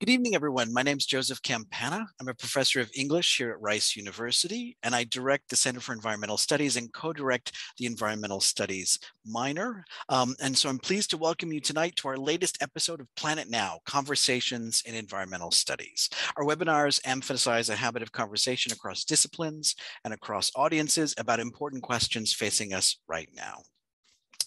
Good evening, everyone. My name is Joseph Campana. I'm a professor of English here at Rice University, and I direct the Center for Environmental Studies and co-direct the Environmental Studies minor. Um, and so I'm pleased to welcome you tonight to our latest episode of Planet Now, Conversations in Environmental Studies. Our webinars emphasize a habit of conversation across disciplines and across audiences about important questions facing us right now.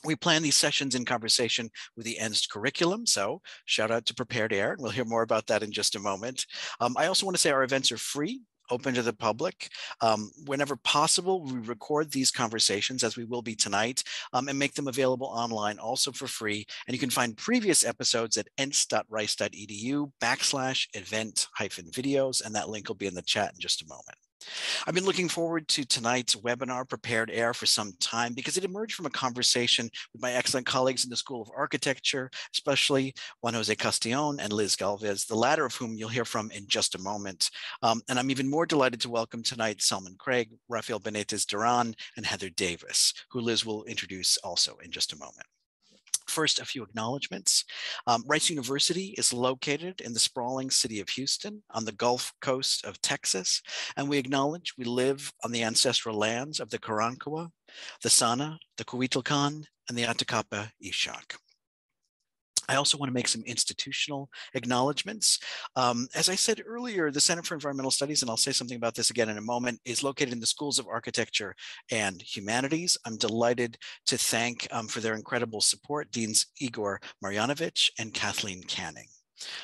We plan these sessions in conversation with the ENST curriculum. So shout out to Prepared Air. And we'll hear more about that in just a moment. Um, I also want to say our events are free open to the public. Um, whenever possible, we record these conversations as we will be tonight um, and make them available online also for free. And you can find previous episodes at enst.rice.edu backslash event hyphen videos. And that link will be in the chat in just a moment. I've been looking forward to tonight's webinar, Prepared Air, for some time because it emerged from a conversation with my excellent colleagues in the School of Architecture, especially Juan Jose Castellón and Liz Galvez, the latter of whom you'll hear from in just a moment. Um, and I'm even more delighted to welcome tonight Salmaan Craig, Rafael Beneytez Duran, and Heather Davis, who Liz will introduce also in just a moment. First, a few acknowledgements. Um, Rice University is located in the sprawling city of Houston on the Gulf Coast of Texas, and we acknowledge we live on the ancestral lands of the Karankawa, the Sana, the Coahuiltecan, and the Atakapa Ishak. I also want to make some institutional acknowledgements. Um, as I said earlier, the Center for Environmental Studies, and I'll say something about this again in a moment, is located in the Schools of Architecture and Humanities. I'm delighted to thank um, for their incredible support, Deans Igor Marjanovic and Kathleen Canning.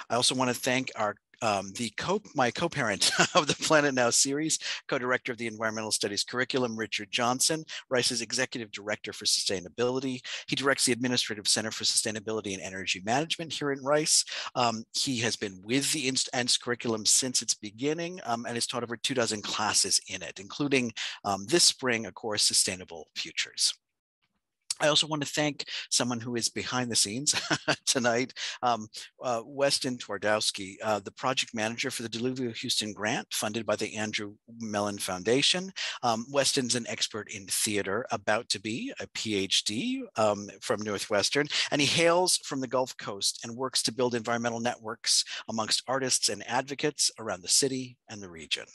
I also want to thank our um, the co my co-parent of the Planet Now series, co-director of the Environmental Studies curriculum, Richard Johnson, Rice's executive director for sustainability. He directs the Administrative Center for Sustainability and Energy Management here in Rice. Um, he has been with the ENST curriculum since its beginning um, and has taught over two dozen classes in it, including um, this spring, of course, Sustainable Futures. I also want to thank someone who is behind the scenes tonight, um, uh, Weston Twardowski, uh, the project manager for the Diluvio Houston grant funded by the Andrew Mellon Foundation. Um, Weston's an expert in theater, about to be a PhD um, from Northwestern, and he hails from the Gulf Coast and works to build environmental networks amongst artists and advocates around the city and the region.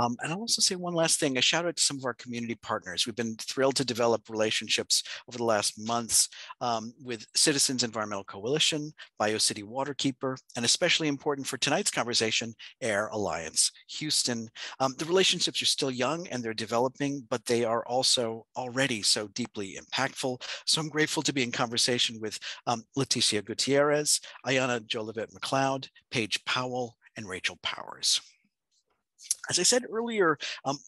Um, and I'll also say one last thing, a shout out to some of our community partners. We've been thrilled to develop relationships over the last months um, with Citizens Environmental Coalition, Bayou City Waterkeeper, and especially important for tonight's conversation, Air Alliance Houston. Um, the relationships are still young and they're developing, but they are also already so deeply impactful. So I'm grateful to be in conversation with um, Leticia Gutierrez, Ayana Jolivet McLeod, Paige Powell, and Rachel Powers. As I said earlier, um,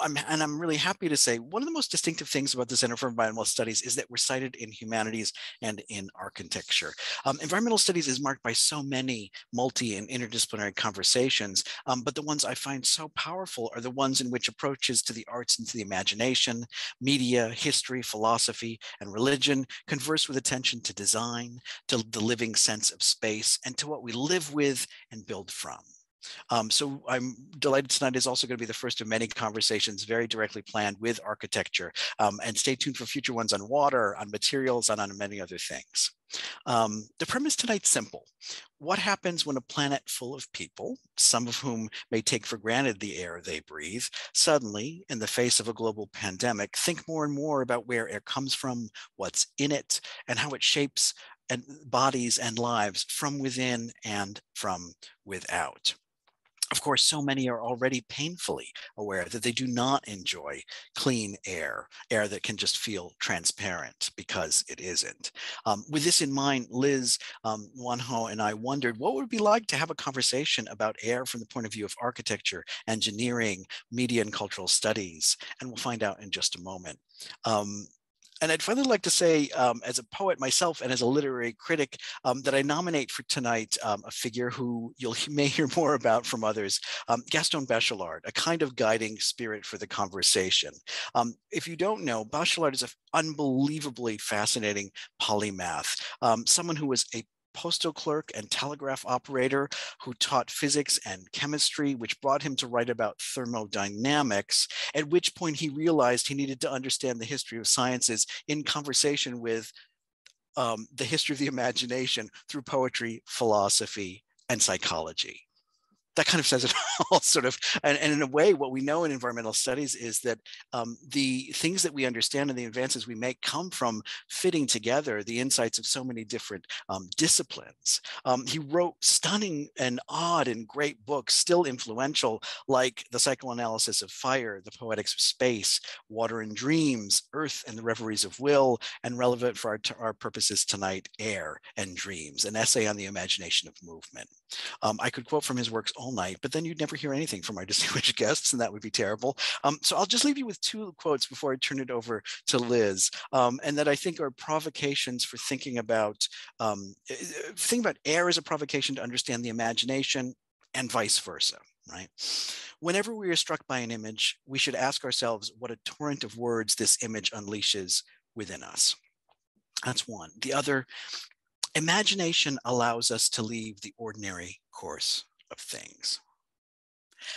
I'm, and I'm really happy to say one of the most distinctive things about the Center for Environmental Studies is that we're cited in humanities and in architecture. Um, environmental studies is marked by so many multi and interdisciplinary conversations, um, but the ones I find so powerful are the ones in which approaches to the arts and to the imagination, media, history, philosophy, and religion converse with attention to design, to the living sense of space, and to what we live with and build from. Um, so I'm delighted tonight is also going to be the first of many conversations very directly planned with architecture. Um, and stay tuned for future ones on water, on materials, and on many other things. Um, the premise tonight's simple. What happens when a planet full of people, some of whom may take for granted the air they breathe, suddenly, in the face of a global pandemic, think more and more about where air comes from, what's in it, and how it shapes and bodies and lives from within and from without of course, so many are already painfully aware that they do not enjoy clean air, air that can just feel transparent because it isn't. Um, with this in mind, Liz um, Wanho and I wondered what would it be like to have a conversation about air from the point of view of architecture, engineering, media and cultural studies, and we'll find out in just a moment. Um, and I'd finally like to say, um, as a poet myself and as a literary critic, um, that I nominate for tonight um, a figure who you'll may hear more about from others, um, Gaston Bachelard, a kind of guiding spirit for the conversation. Um, if you don't know, Bachelard is an unbelievably fascinating polymath, um, someone who was a postal clerk and telegraph operator who taught physics and chemistry, which brought him to write about thermodynamics, at which point he realized he needed to understand the history of sciences in conversation with um, the history of the imagination through poetry, philosophy, and psychology that kind of says it all sort of. And, and, in a way what we know in environmental studies is that um, the things that we understand and the advances we make come from fitting together the insights of so many different um, disciplines. Um, he wrote stunning and odd and great books still influential like the psychoanalysis of fire the poetics of space water and dreams earth and the reveries of will and relevant for our, our purposes tonight air and dreams an essay on the imagination of movement. Um, i could quote from his works all night, but then you'd never hear anything from our distinguished guests, and that would be terrible. Um, so I'll just leave you with two quotes before I turn it over to Liz, um, and that I think are provocations for thinking about um, eh, eh, think about air as a provocation to understand the imagination, and vice versa. Right. Whenever we are struck by an image, we should ask ourselves what a torrent of words this image unleashes within us. That's one. The other, imagination allows us to leave the ordinary course of things.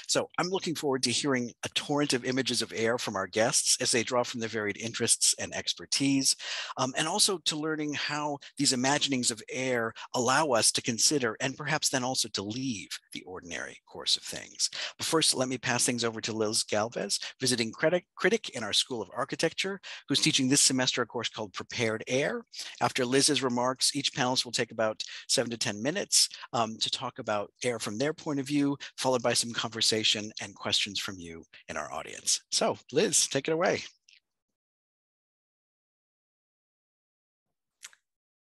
So I'm looking forward to hearing a torrent of images of air from our guests as they draw from their varied interests and expertise, um, and also to learning how these imaginings of air allow us to consider and perhaps then also to leave the ordinary course of things. But first, let me pass things over to Liz Galvez, visiting critic, critic in our School of Architecture, who's teaching this semester a course called Prepared Air. After Liz's remarks, each panelist will take about seven to 10 minutes um, to talk about air from their point of view, followed by some conversation conversation and questions from you in our audience. So Liz, take it away.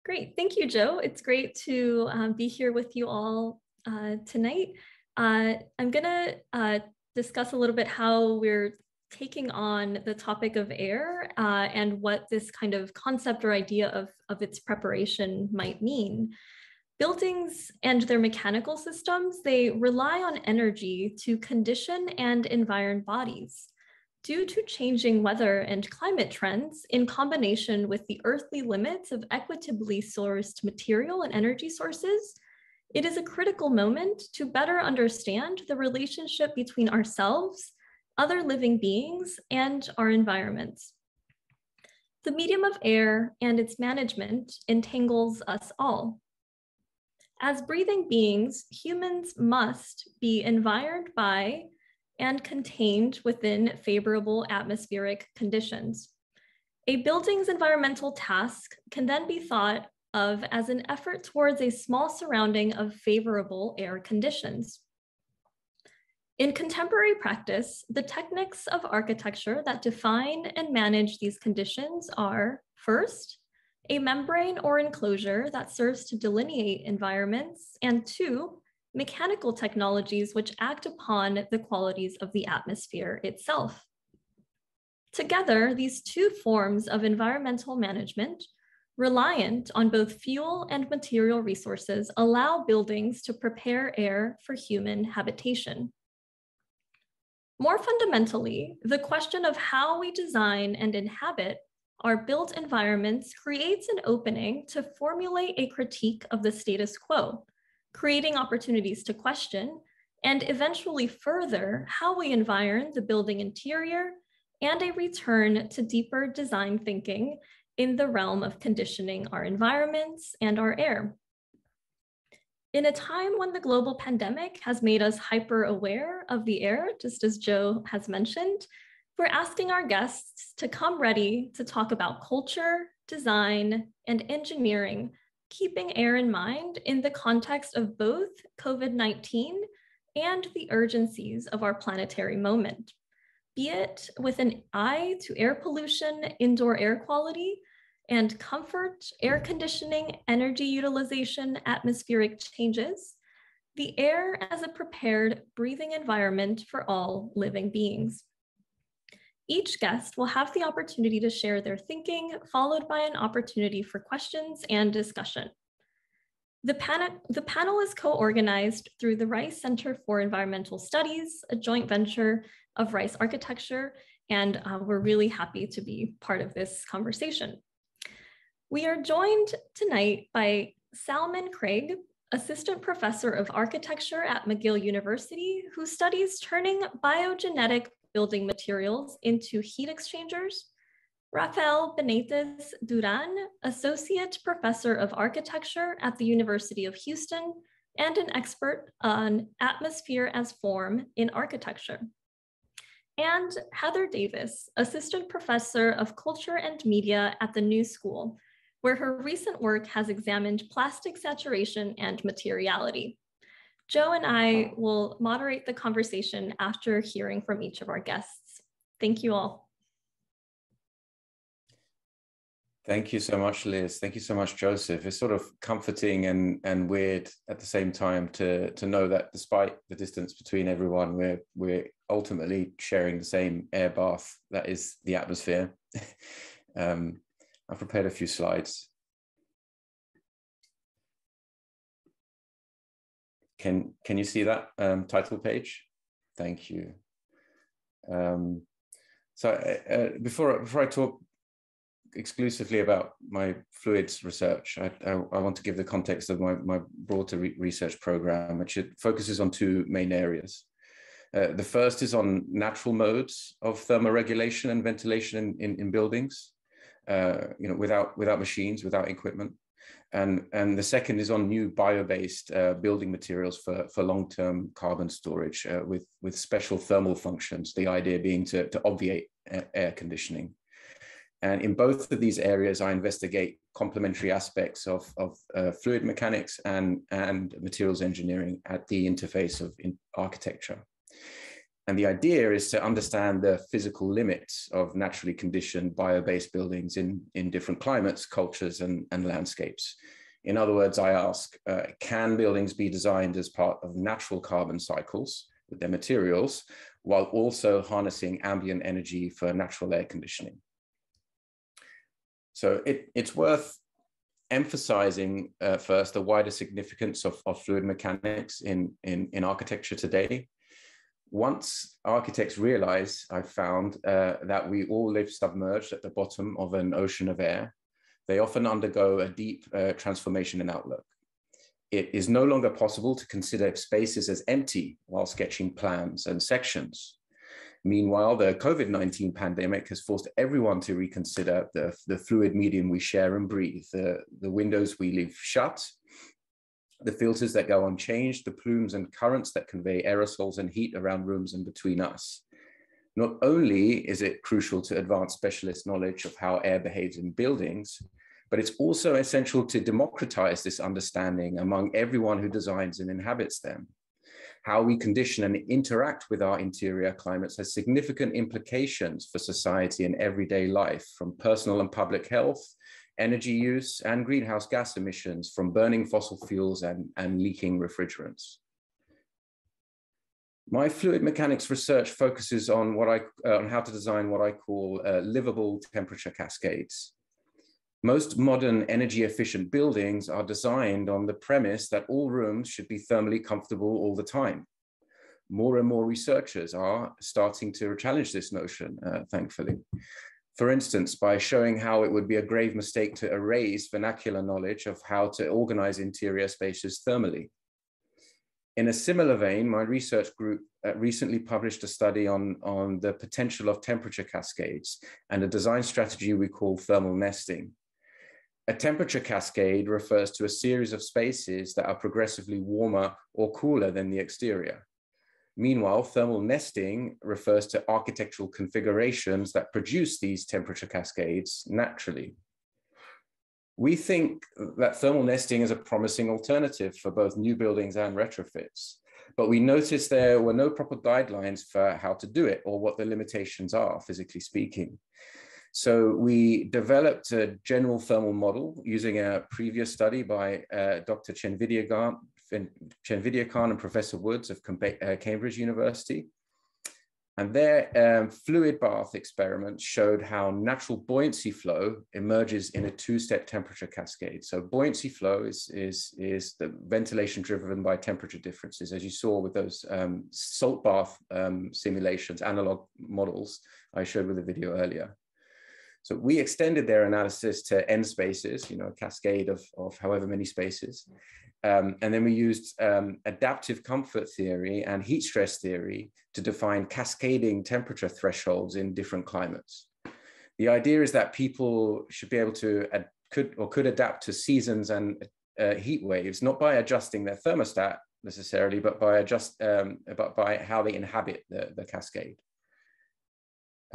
Great, thank you, Joe. It's great to um, be here with you all uh, tonight. Uh, I'm gonna uh, discuss a little bit how we're taking on the topic of air uh, and what this kind of concept or idea of, of its preparation might mean. Buildings and their mechanical systems, they rely on energy to condition and environ bodies. Due to changing weather and climate trends, in combination with the earthly limits of equitably sourced material and energy sources, it is a critical moment to better understand the relationship between ourselves, other living beings, and our environments. The medium of air and its management entangles us all. As breathing beings, humans must be environed by and contained within favorable atmospheric conditions. A building's environmental task can then be thought of as an effort towards a small surrounding of favorable air conditions. In contemporary practice, the techniques of architecture that define and manage these conditions are first, a membrane or enclosure that serves to delineate environments, and two, mechanical technologies which act upon the qualities of the atmosphere itself. Together, these two forms of environmental management, reliant on both fuel and material resources, allow buildings to prepare air for human habitation. More fundamentally, the question of how we design and inhabit our built environments creates an opening to formulate a critique of the status quo, creating opportunities to question and eventually further how we environ the building interior and a return to deeper design thinking in the realm of conditioning our environments and our air. In a time when the global pandemic has made us hyper aware of the air, just as Joe has mentioned, we're asking our guests to come ready to talk about culture, design, and engineering, keeping air in mind in the context of both COVID-19 and the urgencies of our planetary moment, be it with an eye to air pollution, indoor air quality, and comfort, air conditioning, energy utilization, atmospheric changes, the air as a prepared breathing environment for all living beings. Each guest will have the opportunity to share their thinking, followed by an opportunity for questions and discussion. The, pan the panel is co-organized through the Rice Center for Environmental Studies, a joint venture of Rice Architecture, and uh, we're really happy to be part of this conversation. We are joined tonight by Salmaan Craig, Assistant Professor of Architecture at McGill University, who studies turning biogenetic building materials into heat exchangers. Rafael Beneytez Duran, Associate Professor of Architecture at the University of Houston, and an expert on atmosphere as form in architecture. And Heather Davis, assistant professor of culture and media at the New School, where her recent work has examined plastic saturation and materiality. Joe and I will moderate the conversation after hearing from each of our guests. Thank you all. Thank you so much, Liz. Thank you so much, Joseph. It's sort of comforting and, and weird at the same time to, to know that despite the distance between everyone, we're, we're ultimately sharing the same air bath that is the atmosphere. um, I've prepared a few slides. Can, can you see that um, title page? Thank you. Um, so uh, uh, before, before I talk exclusively about my fluids research, I, I, I want to give the context of my, my broader re research program, which it focuses on two main areas. Uh, the first is on natural modes of thermoregulation and ventilation in, in, in buildings, uh, you know, without, without machines, without equipment. And, and the second is on new bio-based uh, building materials for, for long-term carbon storage uh, with, with special thermal functions, the idea being to, to obviate air conditioning. And in both of these areas, I investigate complementary aspects of, of uh, fluid mechanics and, and materials engineering at the interface of in architecture. And the idea is to understand the physical limits of naturally conditioned bio-based buildings in, in different climates, cultures, and, and landscapes. In other words, I ask, uh, can buildings be designed as part of natural carbon cycles with their materials, while also harnessing ambient energy for natural air conditioning? So it, it's worth emphasizing uh, first the wider significance of, of fluid mechanics in, in, in architecture today once architects realize, I've found, uh, that we all live submerged at the bottom of an ocean of air, they often undergo a deep uh, transformation in outlook. It is no longer possible to consider spaces as empty while sketching plans and sections. Meanwhile, the COVID 19 pandemic has forced everyone to reconsider the, the fluid medium we share and breathe, the, the windows we leave shut, the filters that go unchanged, the plumes and currents that convey aerosols and heat around rooms and between us. Not only is it crucial to advance specialist knowledge of how air behaves in buildings, but it's also essential to democratize this understanding among everyone who designs and inhabits them. How we condition and interact with our interior climates has significant implications for society and everyday life, from personal and public health energy use, and greenhouse gas emissions from burning fossil fuels and, and leaking refrigerants. My fluid mechanics research focuses on what I uh, on how to design what I call uh, livable temperature cascades. Most modern energy efficient buildings are designed on the premise that all rooms should be thermally comfortable all the time. More and more researchers are starting to challenge this notion, uh, thankfully for instance, by showing how it would be a grave mistake to erase vernacular knowledge of how to organize interior spaces thermally. In a similar vein, my research group uh, recently published a study on, on the potential of temperature cascades and a design strategy we call thermal nesting. A temperature cascade refers to a series of spaces that are progressively warmer or cooler than the exterior. Meanwhile, thermal nesting refers to architectural configurations that produce these temperature cascades naturally. We think that thermal nesting is a promising alternative for both new buildings and retrofits, but we noticed there were no proper guidelines for how to do it or what the limitations are, physically speaking. So we developed a general thermal model using a previous study by uh, Dr. Chen Vidyagan, Chenvidyakarn and Professor Woods of uh, Cambridge University. And their um, fluid bath experiment showed how natural buoyancy flow emerges in a two-step temperature cascade. So buoyancy flow is, is, is the ventilation driven by temperature differences, as you saw with those um, salt bath um, simulations, analog models I showed with the video earlier. So we extended their analysis to n spaces, you know, a cascade of, of however many spaces. Um, and then we used um, adaptive comfort theory and heat stress theory to define cascading temperature thresholds in different climates. The idea is that people should be able to, uh, could or could adapt to seasons and uh, heat waves, not by adjusting their thermostat necessarily, but by adjust, um, but by how they inhabit the, the cascade.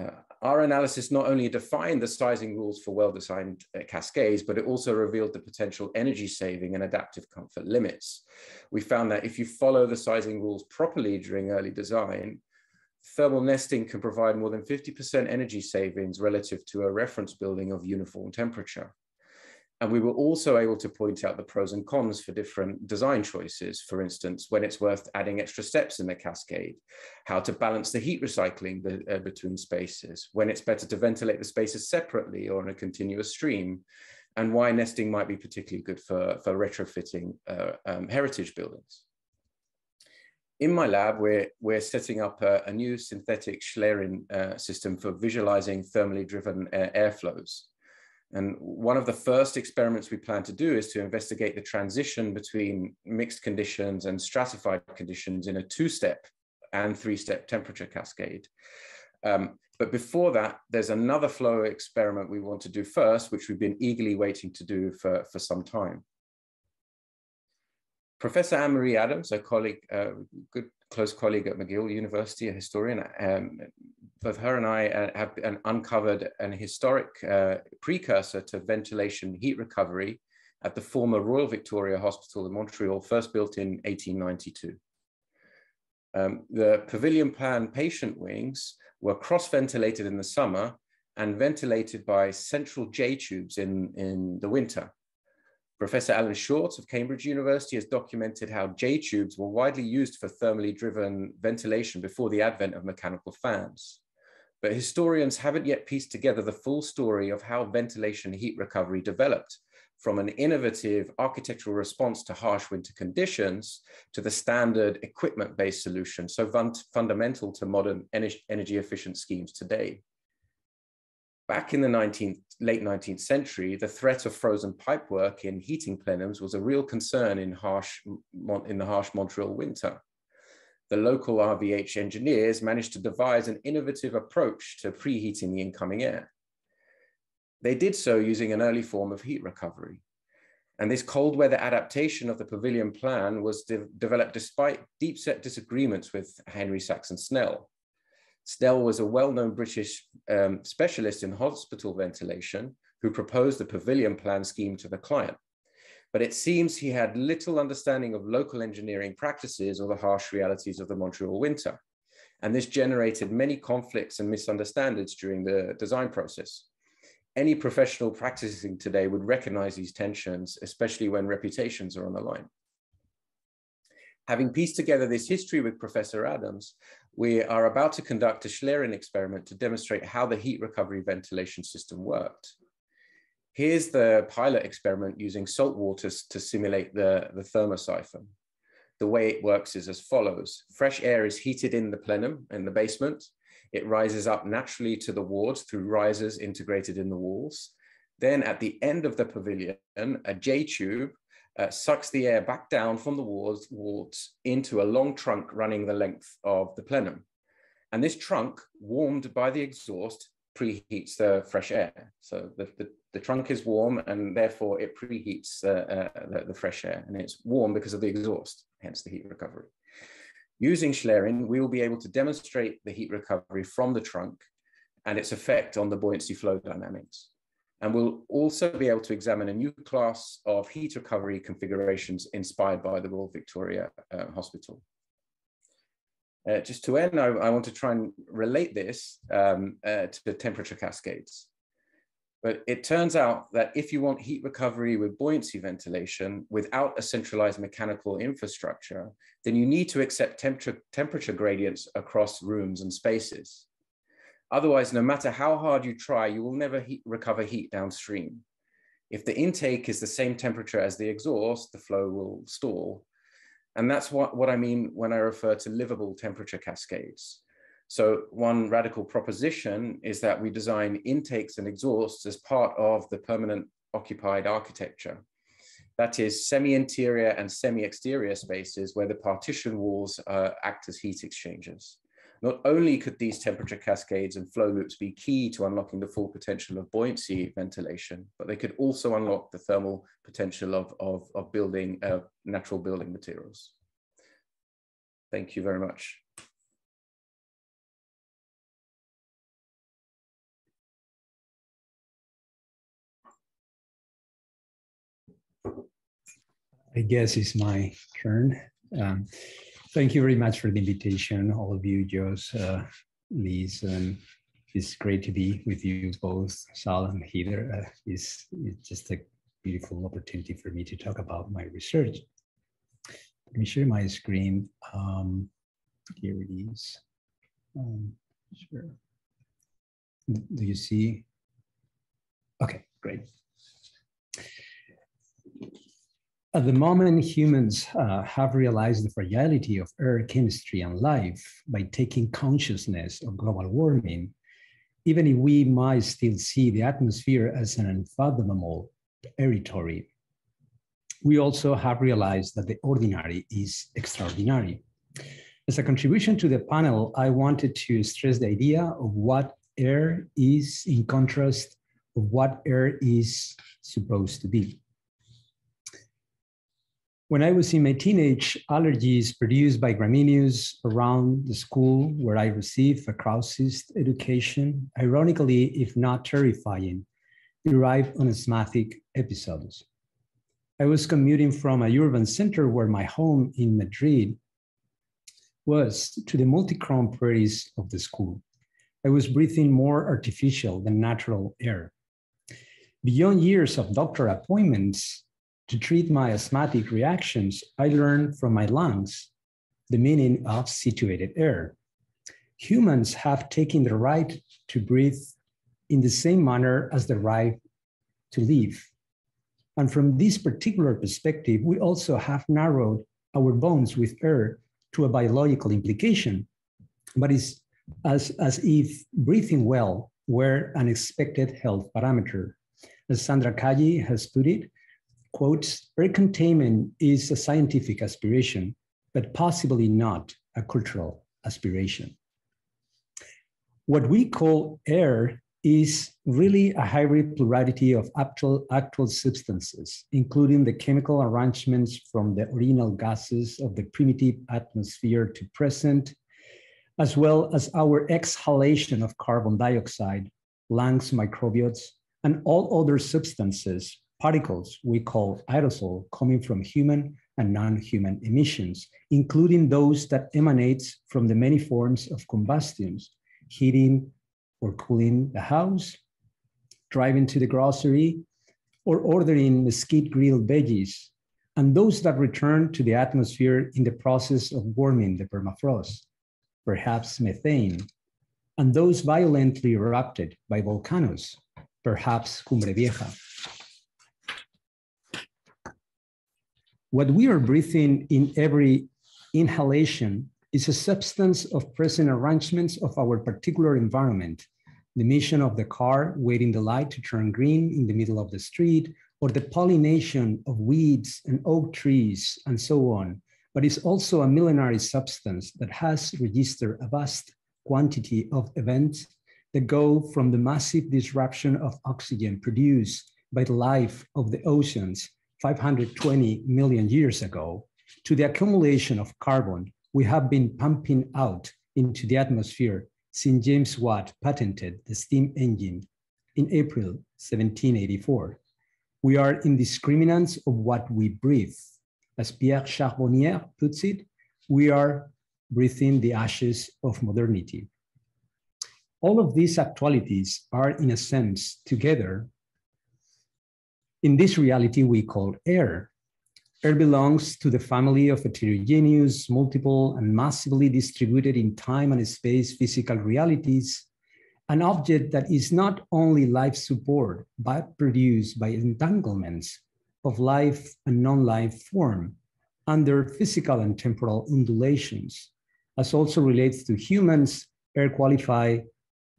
Uh, our analysis not only defined the sizing rules for well-designed uh, cascades, but it also revealed the potential energy saving and adaptive comfort limits. We found that if you follow the sizing rules properly during early design, thermal nesting can provide more than 50% energy savings relative to a reference building of uniform temperature. And we were also able to point out the pros and cons for different design choices. For instance, when it's worth adding extra steps in the cascade, how to balance the heat recycling uh, between spaces, when it's better to ventilate the spaces separately or in a continuous stream, and why nesting might be particularly good for, for retrofitting uh, um, heritage buildings. In my lab, we're, we're setting up a, a new synthetic Schlieren uh, system for visualizing thermally driven uh, airflows. And one of the first experiments we plan to do is to investigate the transition between mixed conditions and stratified conditions in a two-step and three-step temperature cascade. Um, but before that, there's another flow experiment we want to do first, which we've been eagerly waiting to do for, for some time. Professor Anne-Marie Adams, a colleague, uh, good close colleague at McGill University, a historian, um, both her and I uh, have uncovered an historic uh, precursor to ventilation heat recovery at the former Royal Victoria Hospital in Montreal, first built in 1892. Um, the pavilion plan patient wings were cross-ventilated in the summer and ventilated by central J tubes in, in the winter. Professor Alan Short of Cambridge University has documented how J-tubes were widely used for thermally driven ventilation before the advent of mechanical fans. But historians haven't yet pieced together the full story of how ventilation heat recovery developed from an innovative architectural response to harsh winter conditions to the standard equipment-based solution, so fundamental to modern energy efficient schemes today. Back in the 19th, late 19th century, the threat of frozen pipework in heating plenums was a real concern in, harsh, in the harsh Montreal winter. The local RVH engineers managed to devise an innovative approach to preheating the incoming air. They did so using an early form of heat recovery. And this cold weather adaptation of the pavilion plan was de developed despite deep set disagreements with Henry Saxon Snell, Snell was a well-known British um, specialist in hospital ventilation who proposed the pavilion plan scheme to the client. But it seems he had little understanding of local engineering practices or the harsh realities of the Montreal winter. And this generated many conflicts and misunderstandings during the design process. Any professional practicing today would recognize these tensions, especially when reputations are on the line. Having pieced together this history with Professor Adams, we are about to conduct a Schlieren experiment to demonstrate how the heat recovery ventilation system worked. Here's the pilot experiment using salt water to simulate the, the thermosiphon. The way it works is as follows. Fresh air is heated in the plenum, in the basement. It rises up naturally to the wards through risers integrated in the walls. Then at the end of the pavilion, a J tube uh, sucks the air back down from the wards, walls into a long trunk running the length of the plenum. And this trunk, warmed by the exhaust, preheats the fresh air. So the, the, the trunk is warm and therefore it preheats uh, the, the fresh air and it's warm because of the exhaust, hence the heat recovery. Using Schlieren, we will be able to demonstrate the heat recovery from the trunk and its effect on the buoyancy flow dynamics. And we'll also be able to examine a new class of heat recovery configurations inspired by the Royal Victoria uh, Hospital. Uh, just to end, I, I, want to try and relate this um, uh, to temperature cascades. But it turns out that if you want heat recovery with buoyancy ventilation without a centralized mechanical infrastructure, then you need to accept temperature, temperature gradients across rooms and spaces. Otherwise, no matter how hard you try, you will never heat, recover heat downstream. If the intake is the same temperature as the exhaust, the flow will stall. And that's what, what I mean when I refer to livable temperature cascades. So one radical proposition is that we design intakes and exhausts as part of the permanent occupied architecture. That is semi-interior and semi-exterior spaces where the partition walls uh, act as heat exchangers. Not only could these temperature cascades and flow loops be key to unlocking the full potential of buoyancy ventilation, but they could also unlock the thermal potential of, of, of building uh, natural building materials. Thank you very much. I guess it's my turn. Um, thank you very much for the invitation, all of you, Jos, uh, Liz, it's great to be with you both, Sal and Heather. Uh, it's, it's just a beautiful opportunity for me to talk about my research. Let me share my screen. Um, here it is. Um, sure. Do you see? Okay, great. At the moment, humans uh, have realized the fragility of air chemistry and life by taking consciousness of global warming, even if we might still see the atmosphere as an unfathomable territory. We also have realized that the ordinary is extraordinary. As a contribution to the panel, I wanted to stress the idea of what air is in contrast of what air is supposed to be. When I was in my teenage, allergies produced by gramineas around the school where I received a Krausist education, ironically, if not terrifying, derived on asthmatic episodes. I was commuting from a urban center where my home in Madrid was to the multi-chrome prairies of the school. I was breathing more artificial than natural air. Beyond years of doctor appointments, to treat my asthmatic reactions, I learned from my lungs the meaning of situated air. Humans have taken the right to breathe in the same manner as the right to live. And from this particular perspective, we also have narrowed our bonds with air to a biological implication, but it's as, as if breathing well were an expected health parameter. As Sandra Kaji has put it, quotes, air containment is a scientific aspiration, but possibly not a cultural aspiration. What we call air is really a hybrid plurality of actual, actual substances, including the chemical arrangements from the original gases of the primitive atmosphere to present, as well as our exhalation of carbon dioxide, lungs, microbiotes, and all other substances particles we call aerosol coming from human and non-human emissions, including those that emanates from the many forms of combustions, heating or cooling the house, driving to the grocery, or ordering mesquite grilled veggies, and those that return to the atmosphere in the process of warming the permafrost, perhaps methane, and those violently erupted by volcanoes, perhaps Cumbre Vieja. What we are breathing in every inhalation is a substance of present arrangements of our particular environment, the mission of the car waiting the light to turn green in the middle of the street, or the pollination of weeds and oak trees, and so on. But it's also a millenary substance that has registered a vast quantity of events that go from the massive disruption of oxygen produced by the life of the oceans 520 million years ago to the accumulation of carbon we have been pumping out into the atmosphere since James Watt patented the steam engine in April 1784. We are indiscriminants of what we breathe. As Pierre Charbonnier puts it, we are breathing the ashes of modernity. All of these actualities are, in a sense, together in this reality we call air. Air belongs to the family of heterogeneous, multiple, and massively distributed in time and space physical realities, an object that is not only life support, but produced by entanglements of life and non-life form under physical and temporal undulations, as also relates to humans, air qualify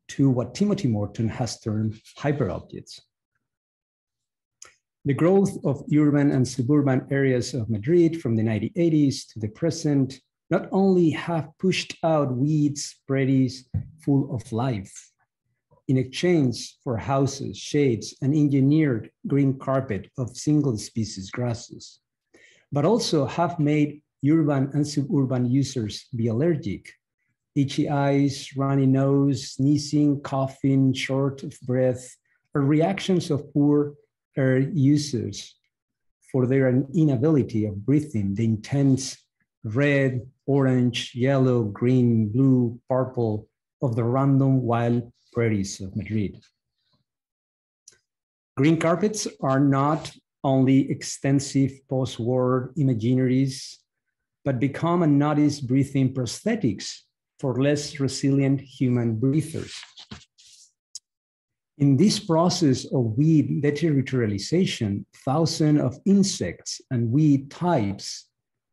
to what Timothy Morton has termed hyperobjects. The growth of urban and suburban areas of Madrid from the 1980s to the present not only have pushed out weeds, prairies full of life, in exchange for houses, shades, and engineered green carpet of single species grasses, but also have made urban and suburban users be allergic. Itchy eyes, runny nose, sneezing, coughing, short of breath, are reactions of poor air users for their inability of breathing the intense red, orange, yellow, green, blue, purple of the random wild prairies of Madrid. Green carpets are not only extensive post-war imaginaries, but become a unnoticed breathing prosthetics for less resilient human breathers. In this process of weed deterritorialization, thousands of insects and weed types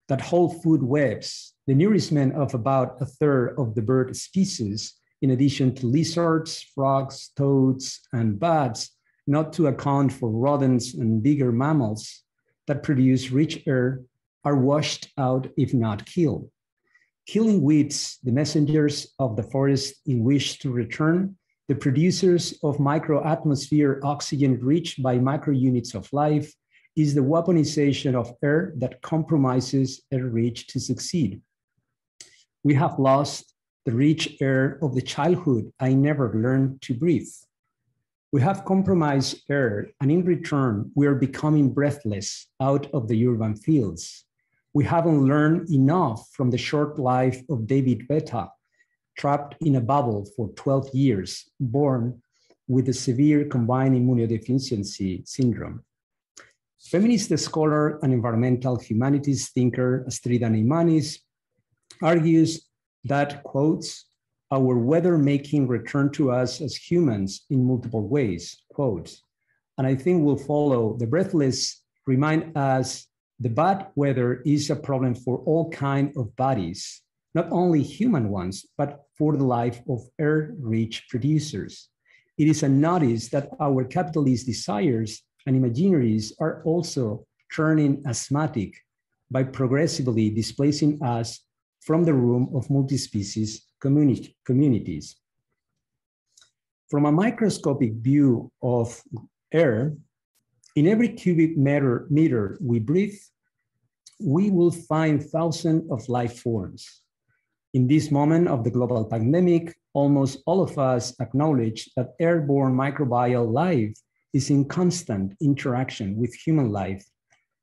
that hold food webs, the nourishment of about a third of the bird species, in addition to lizards, frogs, toads, and bats, not to account for rodents and bigger mammals that produce rich air, are washed out if not killed. Killing weeds, the messengers of the forest in wish to return, the producers of microatmosphere oxygen rich by microunits of life, is the weaponization of air that compromises air reach to succeed. We have lost the rich air of the childhood I never learned to breathe. We have compromised air, and in return, we are becoming breathless out of the urban fields. We haven't learned enough from the short life of David Vetter, trapped in a bubble for 12 years, born with a severe combined immunodeficiency syndrome. Feminist scholar and environmental humanities thinker Astrida Neimanis argues that, quotes, our weather making return to us as humans in multiple ways, quotes. And I think will follow the breathless remind us the bad weather is a problem for all kind of bodies, not only human ones, but for the life of air-rich producers. It is a notice that our capitalist desires and imaginaries are also turning asthmatic by progressively displacing us from the room of multi-species communi communities. From a microscopic view of air, in every cubic meter, meter we breathe, we will find thousands of life forms. In this moment of the global pandemic, almost all of us acknowledge that airborne microbial life is in constant interaction with human life.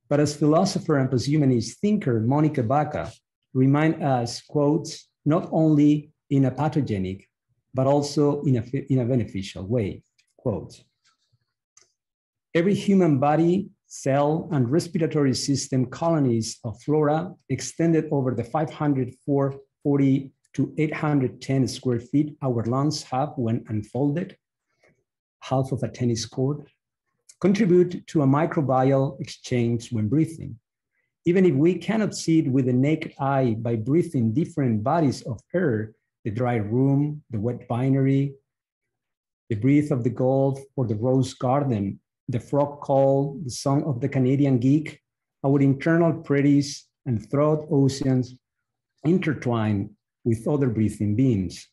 But as philosopher and posthumanist thinker Monica Baca remind us, quotes, not only in a pathogenic, but also in a, in a beneficial way, quote. Every human body, cell, and respiratory system colonies of flora extended over the 540 to 810 square feet our lungs have when unfolded half of a tennis court, contribute to a microbial exchange when breathing. Even if we cannot see it with the naked eye by breathing different bodies of air, the dry room, the wet binary, the breath of the Gulf or the rose garden, the frog call, the song of the Canadian geek, our internal prairies and throat oceans intertwine with other breathing beings.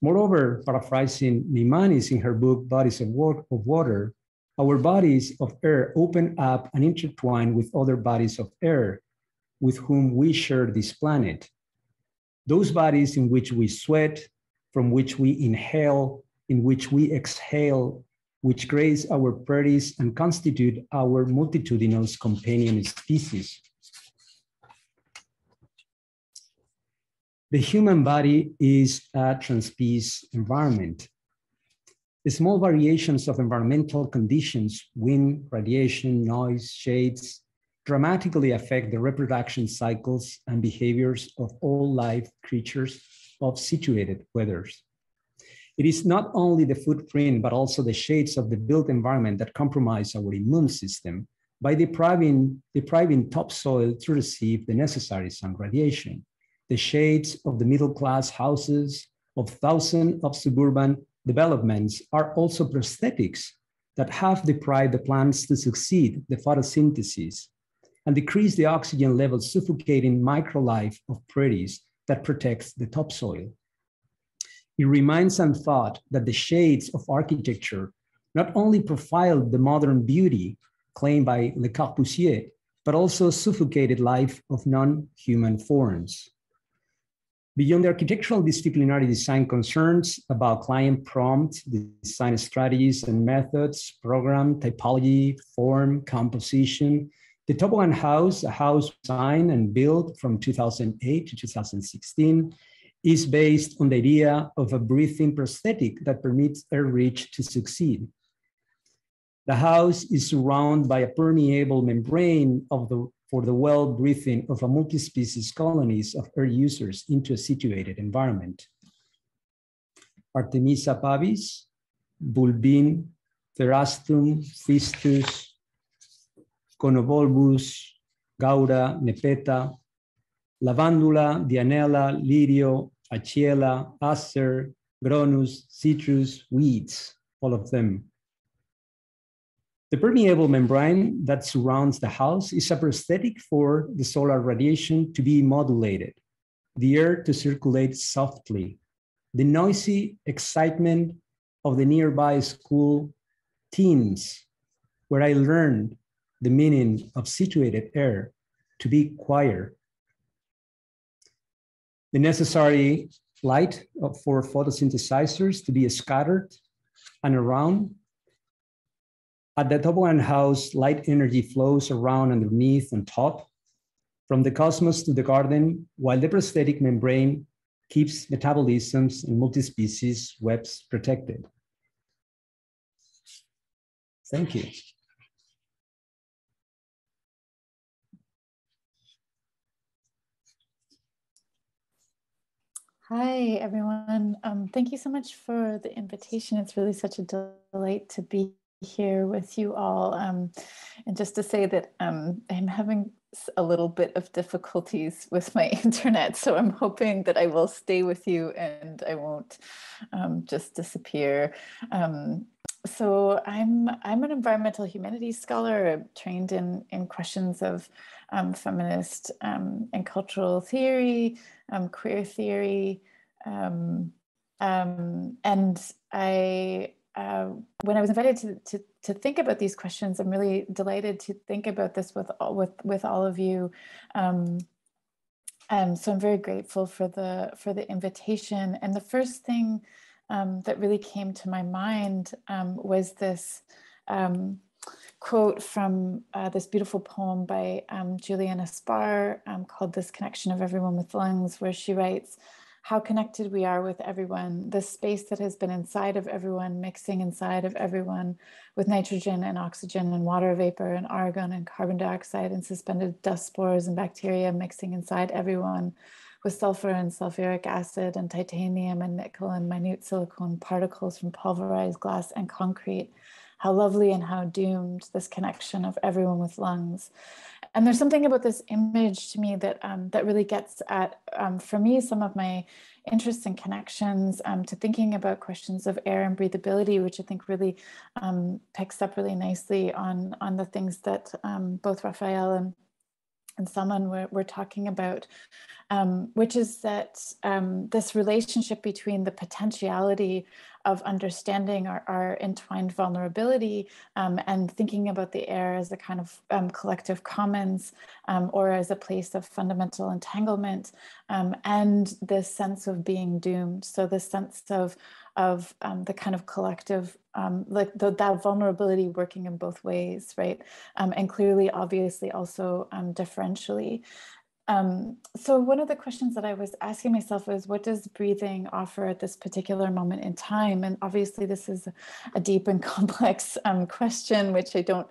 Moreover, paraphrasing Neimanis in her book, Bodies of Water, our bodies of air open up and intertwine with other bodies of air with whom we share this planet. Those bodies in which we sweat, from which we inhale, in which we exhale, which grace our prairies and constitute our multitudinous companion species. The human body is a transpecies environment. The small variations of environmental conditions, wind, radiation, noise, shades, dramatically affect the reproduction cycles and behaviors of all live creatures of situated weathers. It is not only the footprint, but also the shades of the built environment that compromise our immune system by depriving, depriving topsoil to receive the necessary sun radiation the shades of the middle class houses of thousands of suburban developments are also prosthetics that have deprived the plants to succeed the photosynthesis. and decrease the oxygen level, suffocating microlife of prairies that protects the topsoil. It reminds and thought that the shades of architecture not only profiled the modern beauty claimed by Le Corbusier, but also suffocated life of non-human forms. Beyond the architectural disciplinary design concerns about client prompt, design strategies and methods, program, typology, form, composition, the Toboggan House, a house designed and built from 2008 to 2016, is based on the idea of a breathing prosthetic that permits air reach to succeed. The house is surrounded by a permeable membrane of the, for the well breathing of a multi-species colonies of air users into a situated environment. Artemisia pavis, bulbin, therastum, cistus, conovolvus, gaura, nepeta, lavandula, dianella, lirio, achiela, acer, gronus, citrus, weeds, all of them. The permeable membrane that surrounds the house is a prosthetic for the solar radiation to be modulated, the air to circulate softly. The noisy excitement of the nearby school teens, where I learned the meaning of situated air to be quiet. The necessary light for photosynthesizers to be scattered and around at the Toboggan house, light energy flows around underneath and top from the cosmos to the garden, while the prosthetic membrane keeps metabolisms and multi-species webs protected. Thank you. Hi, everyone. Um, thank you so much for the invitation. It's really such a delight to be here with you all. Um, and just to say that um, I'm having a little bit of difficulties with my internet, so I'm hoping that I will stay with you and I won't um, just disappear. Um, so I'm I'm an environmental humanities scholar, trained in in questions of um, feminist um, and cultural theory, queer theory, and I uh, when I was invited to, to, to think about these questions, I'm really delighted to think about this with all, with with all of you. Um, um, so I'm very grateful for the for the invitation. And the first thing um, that really came to my mind um, was this um, quote from uh, this beautiful poem by um, Juliana Spahr called "This Connection of Everyone with Lungs," where she writes how connected we are with everyone, the space that has been inside of everyone, mixing inside of everyone with nitrogen and oxygen and water vapor and argon and carbon dioxide and suspended dust spores and bacteria mixing inside everyone with sulfur and sulfuric acid and titanium and nickel and minute silicone particles from pulverized glass and concrete. How lovely and how doomed this connection of everyone with lungs. And there's something about this image to me that um, that really gets at, um, for me, some of my interests and connections um, to thinking about questions of air and breathability, which I think really um, picks up really nicely on on the things that um, both Rafael and and Salmaan we're, we're talking about, um, which is that um, this relationship between the potentiality of understanding our, our entwined vulnerability um, and thinking about the air as a kind of um, collective commons um, or as a place of fundamental entanglement um, and this sense of being doomed. So this sense of of um, the kind of collective, um, like the, that vulnerability working in both ways, right? and clearly, obviously, also differentially. Um, so one of the questions that I was asking myself was, what does breathing offer at this particular moment in time? And obviously, this is a deep and complex um, question, which I don't,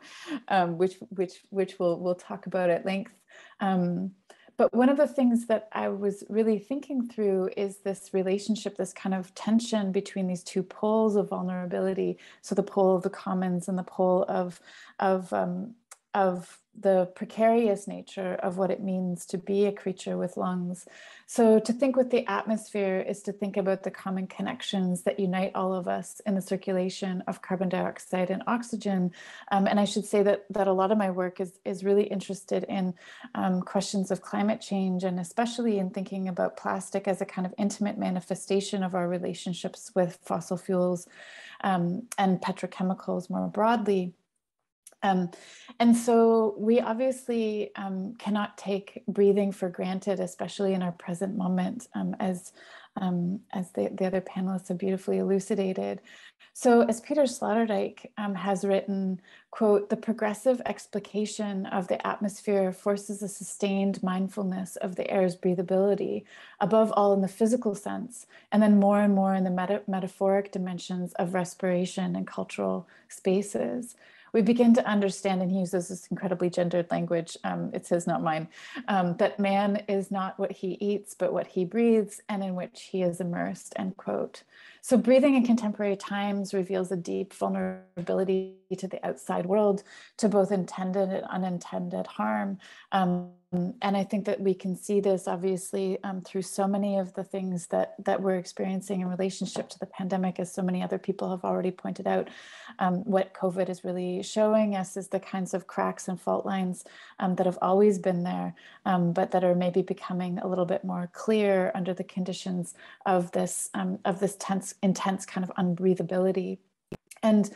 um, which which which we'll we'll talk about at length. Um, but one of the things that I was really thinking through is this relationship, this kind of tension between these two poles of vulnerability. So the pole of the commons and the pole of of um, of the precarious nature of what it means to be a creature with lungs. So to think with the atmosphere is to think about the common connections that unite all of us in the circulation of carbon dioxide and oxygen. Um, and I should say that, that a lot of my work is, is really interested in um, questions of climate change and especially in thinking about plastic as a kind of intimate manifestation of our relationships with fossil fuels um, and petrochemicals more broadly. Um, and so we obviously um, cannot take breathing for granted, especially in our present moment, um, as, um, as the, the other panelists have beautifully elucidated. So as Peter Sloterdijk um, has written, quote, the progressive explication of the atmosphere forces a sustained mindfulness of the air's breathability, above all in the physical sense, and then more and more in the meta metaphoric dimensions of respiration and cultural spaces we begin to understand, and he uses this incredibly gendered language, um, it's his, not mine, um, that man is not what he eats, but what he breathes and in which he is immersed, end quote. So breathing in contemporary times reveals a deep vulnerability to the outside world, to both intended and unintended harm. Um, and I think that we can see this obviously um, through so many of the things that that we're experiencing in relationship to the pandemic, as so many other people have already pointed out. Um, what COVID is really showing us is the kinds of cracks and fault lines um, that have always been there, um, but that are maybe becoming a little bit more clear under the conditions of this um, of this tense, intense kind of unbreathability. And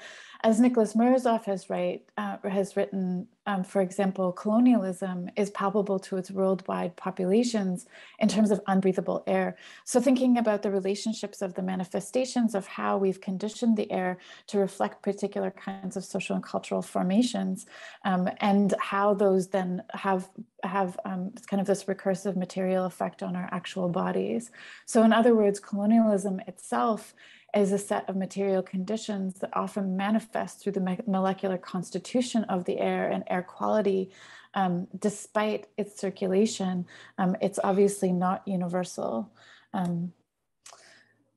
as Nicholas Mirzoeff has, write, uh, has written, um, for example, colonialism is palpable to its worldwide populations in terms of unbreathable air. So thinking about the relationships of the manifestations of how we've conditioned the air to reflect particular kinds of social and cultural formations um, and how those then have have um, kind of this recursive material effect on our actual bodies. So in other words, colonialism itself is a set of material conditions that often manifest through the molecular constitution of the air and air quality. Um, despite its circulation, um, it's obviously not universal. Um,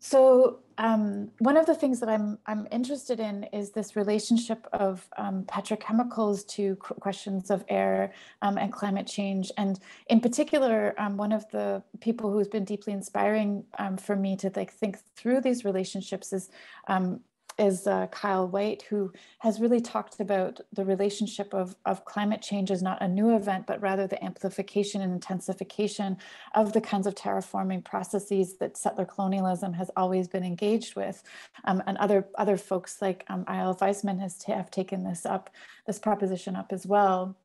so um, one of the things that I'm I'm interested in is this relationship of um, petrochemicals to questions of air um, and climate change, and in particular, um, one of the people who's been deeply inspiring um, for me to like think through these relationships is um, is uh, Kyle Whyte, who has really talked about the relationship of, of climate change as not a new event, but rather the amplification and intensification of the kinds of terraforming processes that settler colonialism has always been engaged with. Um, and other, other folks like um, Eyal Weizman has have taken this up, this proposition up as well.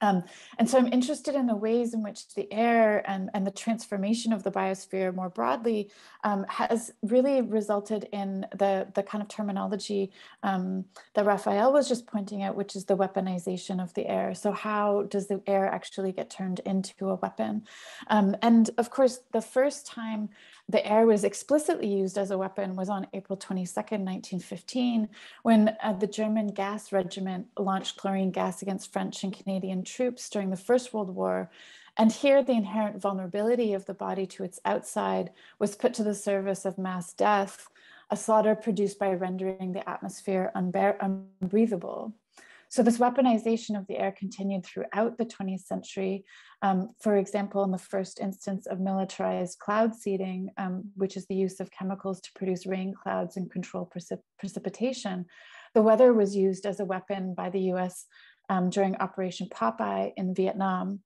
Um, and so I'm interested in the ways in which the air and, and the transformation of the biosphere more broadly um, has really resulted in the, the kind of terminology um, that Rafael was just pointing out, which is the weaponization of the air. So how does the air actually get turned into a weapon? Um, and of course, the first time the air was explicitly used as a weapon was on April 22nd, 1915, when uh, the German gas regiment launched chlorine gas against French and Canadian troops during the First World War. And here, the inherent vulnerability of the body to its outside was put to the service of mass death, a slaughter produced by rendering the atmosphere unbreathable. So this weaponization of the air continued throughout the 20th century. Um, for example, in the first instance of militarized cloud seeding, um, which is the use of chemicals to produce rain clouds and control precip precipitation, the weather was used as a weapon by the US um, during Operation Popeye in Vietnam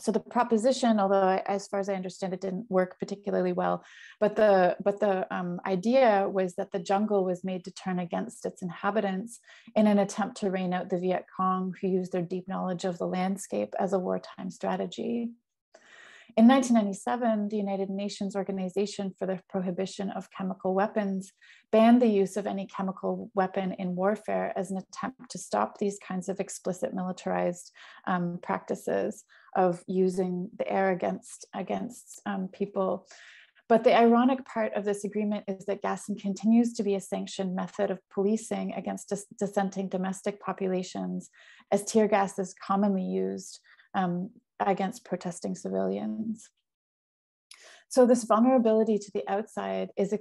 so the proposition, although as far as I understand, it didn't work particularly well, but the but the um, idea was that the jungle was made to turn against its inhabitants in an attempt to rain out the Viet Cong, who used their deep knowledge of the landscape as a wartime strategy. In 1997, the United Nations Organization for the Prohibition of Chemical Weapons banned the use of any chemical weapon in warfare as an attempt to stop these kinds of explicit militarized um, practices of using the air against, against um, people. But the ironic part of this agreement is that gassing continues to be a sanctioned method of policing against dis dissenting domestic populations, as tear gas is commonly used um, against protesting civilians. So this vulnerability to the outside is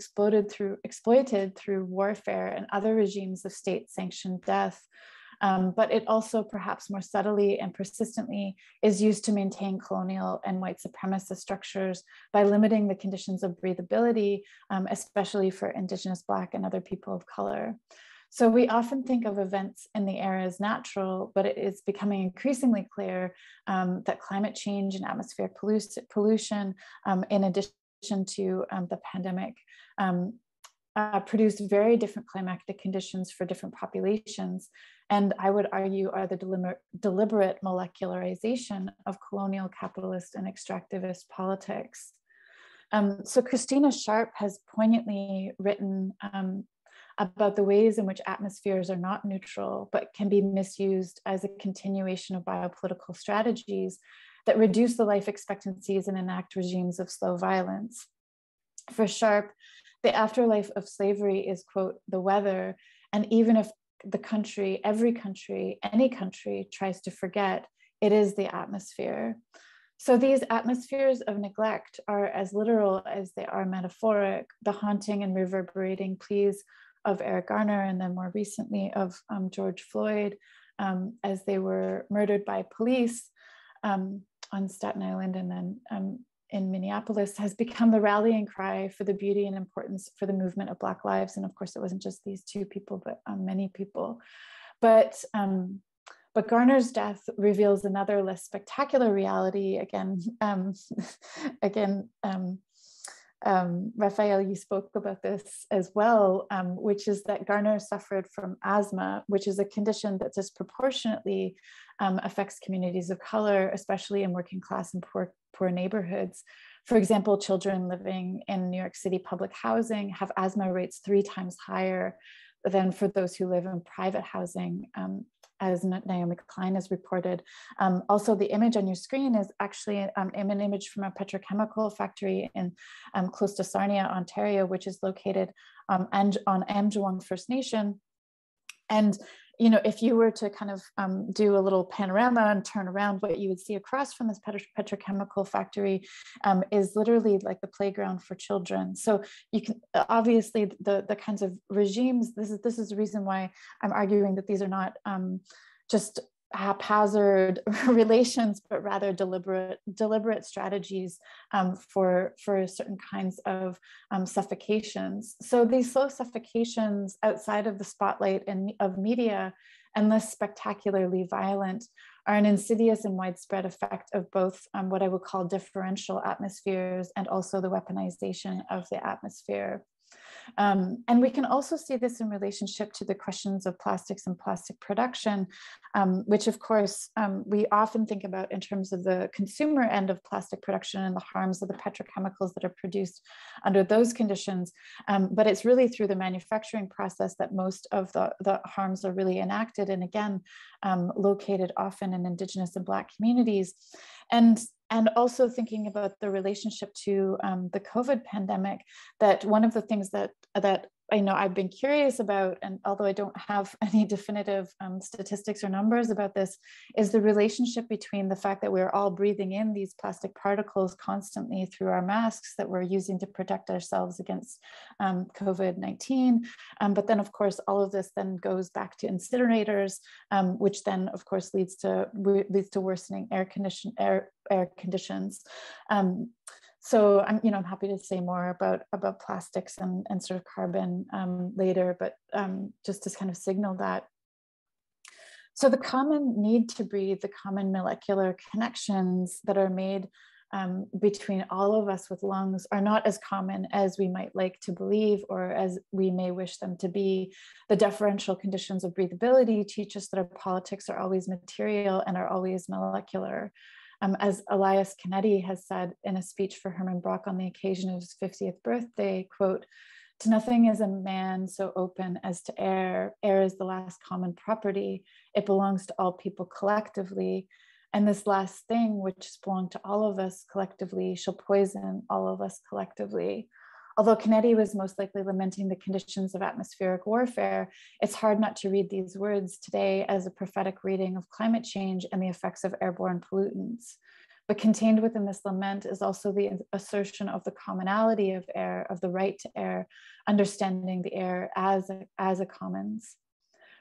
through, exploited through warfare and other regimes of state-sanctioned death Um, but it also perhaps more subtly and persistently is used to maintain colonial and white supremacist structures by limiting the conditions of breathability, um, especially for Indigenous, Black, and other people of color. So we often think of events in the air as natural, but it is becoming increasingly clear um, that climate change and atmospheric pollution, um, in addition to um, the pandemic, um, uh, very different climatic conditions for different populations. And I would argue are the deliberate, deliberate molecularization of colonial capitalist and extractivist politics. Um, so Christina Sharpe has poignantly written um, about the ways in which atmospheres are not neutral, but can be misused as a continuation of biopolitical strategies that reduce the life expectancies and enact regimes of slow violence. For Sharpe, the afterlife of slavery is, quote, the weather. And even if the country, every country, any country tries to forget, it is the atmosphere. So these atmospheres of neglect are as literal as they are metaphoric, the haunting and reverberating pleas of Eric Garner and then more recently of um, George Floyd um, as they were murdered by police um, on Staten Island and then um, in Minneapolis has become the rallying cry for the beauty and importance for the movement of Black lives. And of course, it wasn't just these two people, but um, many people. But um, but Garner's death reveals another less spectacular reality. Again, um, again, um, um, Rafael, you spoke about this as well, um, which is that Garner suffered from asthma, which is a condition that disproportionately um, affects communities of color, especially in working class and poor, poor neighborhoods. For example, children living in New York City public housing have asthma rates three times higher than for those who live in private housing. Um, as Naomi Klein has reported. Um, also, the image on your screen is actually um, an image from a petrochemical factory in um, close to Sarnia, Ontario, which is located um, and on Aamjiwnaang First Nation. And you know, if you were to kind of um, do a little panorama and turn around, what you would see across from this petro petrochemical factory um, is literally like the playground for children. So you can obviously the the kinds of regimes. This is this is the reason why I'm arguing that these are not um, just haphazard relations, but rather deliberate deliberate strategies um, for for certain kinds of um, suffocations. So these slow suffocations outside of the spotlight and of media and less spectacularly violent are an insidious and widespread effect of both um, what I would call differential atmospheres and also the weaponization of the atmosphere. Um, and we can also see this in relationship to the questions of plastics and plastic production, um, which of course um, we often think about in terms of the consumer end of plastic production and the harms of the petrochemicals that are produced under those conditions. Um, but it's really through the manufacturing process that most of the, the harms are really enacted. And again, um, located often in indigenous and black communities. And and also thinking about the relationship to um, the COVID pandemic, that one of the things that that I know I've been curious about, and although I don't have any definitive um, statistics or numbers about this, is the relationship between the fact that we're all breathing in these plastic particles constantly through our masks that we're using to protect ourselves against um, COVID-19. Um, but then of course, all of this then goes back to incinerators, um, which then of course leads to, leads to worsening air condition, air, air conditions. So I'm, you know, I'm happy to say more about about plastics and, and sort of carbon um, later, but um, just to kind of signal that. So the common need to breathe, the common molecular connections that are made um, between all of us with lungs are not as common as we might like to believe or as we may wish them to be. The deferential conditions of breathability teach us that our politics are always material and are always molecular. Um, as Elias Canetti has said in a speech for Hermann Broch on the occasion of his 50th birthday, quote, to nothing is a man so open as to air. Air is the last common property. It belongs to all people collectively. And this last thing, which has belonged to all of us collectively, shall poison all of us collectively. Although Canetti was most likely lamenting the conditions of atmospheric warfare, it's hard not to read these words today as a prophetic reading of climate change and the effects of airborne pollutants. But contained within this lament is also the assertion of the commonality of air, of the right to air, understanding the air as a, as a commons.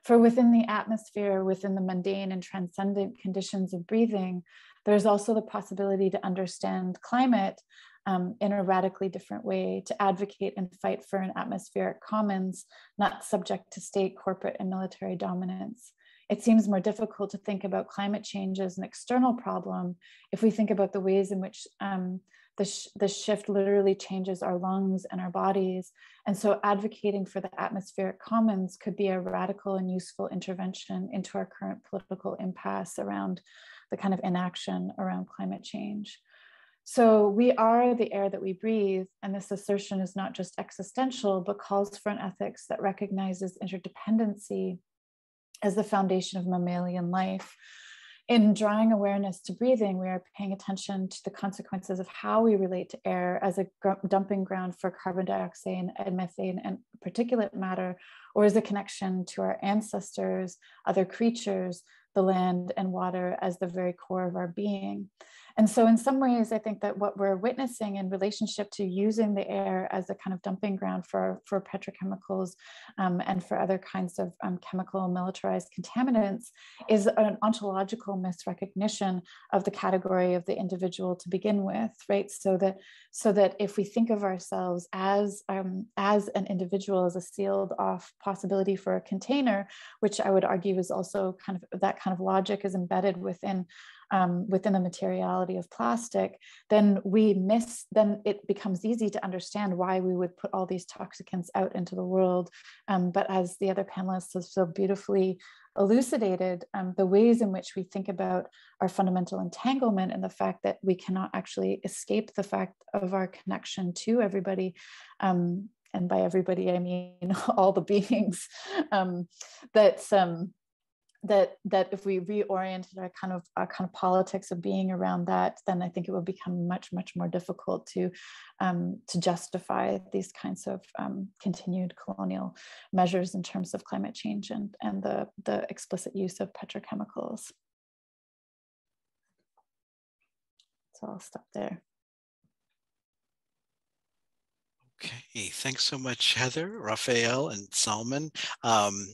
For within the atmosphere, within the mundane and transcendent conditions of breathing, there's also the possibility to understand climate um, in a radically different way, to advocate and fight for an atmospheric commons, not subject to state, corporate, and military dominance. It seems more difficult to think about climate change as an external problem if we think about the ways in which um, the, sh the shift literally changes our lungs and our bodies. And so advocating for the atmospheric commons could be a radical and useful intervention into our current political impasse around the kind of inaction around climate change. So we are the air that we breathe, and this assertion is not just existential, but calls for an ethics that recognizes interdependency as the foundation of mammalian life in drawing awareness to breathing, we are paying attention to the consequences of how we relate to air as a dumping ground for carbon dioxide and methane and particulate matter, or as a connection to our ancestors, other creatures, the land and water as the very core of our being. And so, in some ways, I think that what we're witnessing in relationship to using the air as a kind of dumping ground for, for petrochemicals um, and for other kinds of um, chemical militarized contaminants is an ontological misrecognition of the category of the individual to begin with, right? So that so that if we think of ourselves as um, as an individual, as a sealed off possibility for a container, which I would argue is also kind of that kind of logic is embedded within um, within the materiality of plastic, then we miss, then it becomes easy to understand why we would put all these toxicants out into the world. Um, but as the other panelists have so beautifully elucidated, um, the ways in which we think about our fundamental entanglement and the fact that we cannot actually escape the fact of our connection to everybody um, and by everybody I mean all the beings um, um, that that if we reoriented our kind of our kind of politics of being around that, then I think it would become much much more difficult to um, to justify these kinds of um, continued colonial measures in terms of climate change and and the the explicit use of petrochemicals. So I'll stop there. Okay, thanks so much, Heather, Rafael, and Salmaan. Um,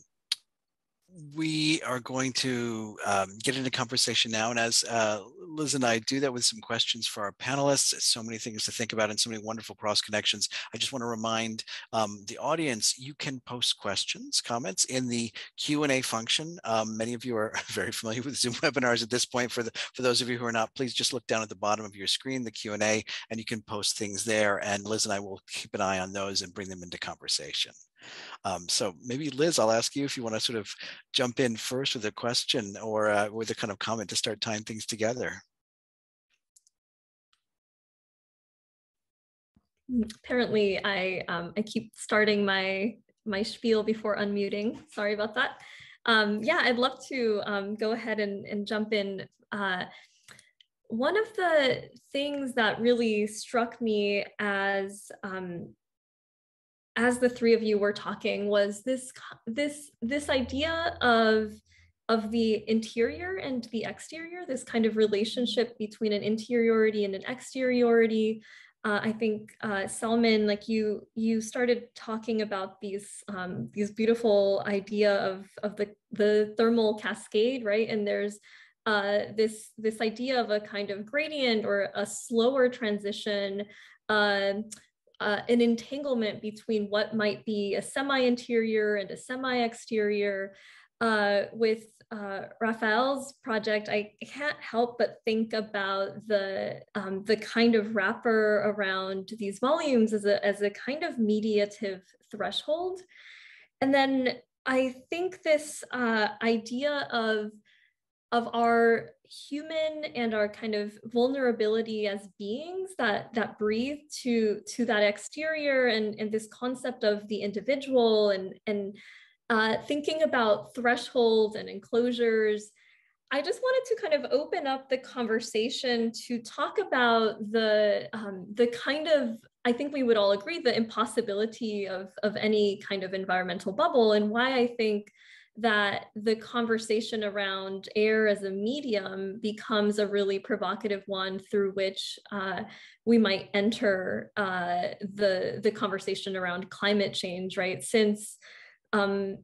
we are going to um, get into conversation now. And as uh, Liz and I do that with some questions for our panelists, so many things to think about and so many wonderful cross connections. I just want to remind um, the audience, you can post questions, comments in the Q&A function. Um, many of you are very familiar with Zoom webinars at this point. For, the, for those of you who are not, please just look down at the bottom of your screen, the Q&A, and you can post things there. And Liz and I will keep an eye on those and bring them into conversation. Um, so maybe Liz, I'll ask you if you want to sort of jump in first with a question or uh, with a kind of comment to start tying things together. Apparently, I um, I keep starting my my spiel before unmuting. Sorry about that. Um, yeah, I'd love to um, go ahead and, and jump in. Uh, one of the things that really struck me as um, as the three of you were talking was this this this idea of of the interior and the exterior this kind of relationship between an interiority and an exteriority uh, I think uh, Salmaan, like you, you started talking about these um, these beautiful idea of of the the thermal cascade, right? And there's uh, this this idea of a kind of gradient or a slower transition uh, an entanglement between what might be a semi-interior and a semi-exterior. Uh, with uh, Rafael's project, I can't help but think about the um, the kind of wrapper around these volumes as a as a kind of mediative threshold, and then I think this uh, idea of of our human and our kind of vulnerability as beings that that breathe to to that exterior and and this concept of the individual and and uh, thinking about thresholds and enclosures I just wanted to kind of open up the conversation to talk about the um, the kind of I think we would all agree the impossibility of of any kind of environmental bubble and why I think that the conversation around air as a medium becomes a really provocative one through which uh, we might enter uh, the, the conversation around climate change, right? Since um,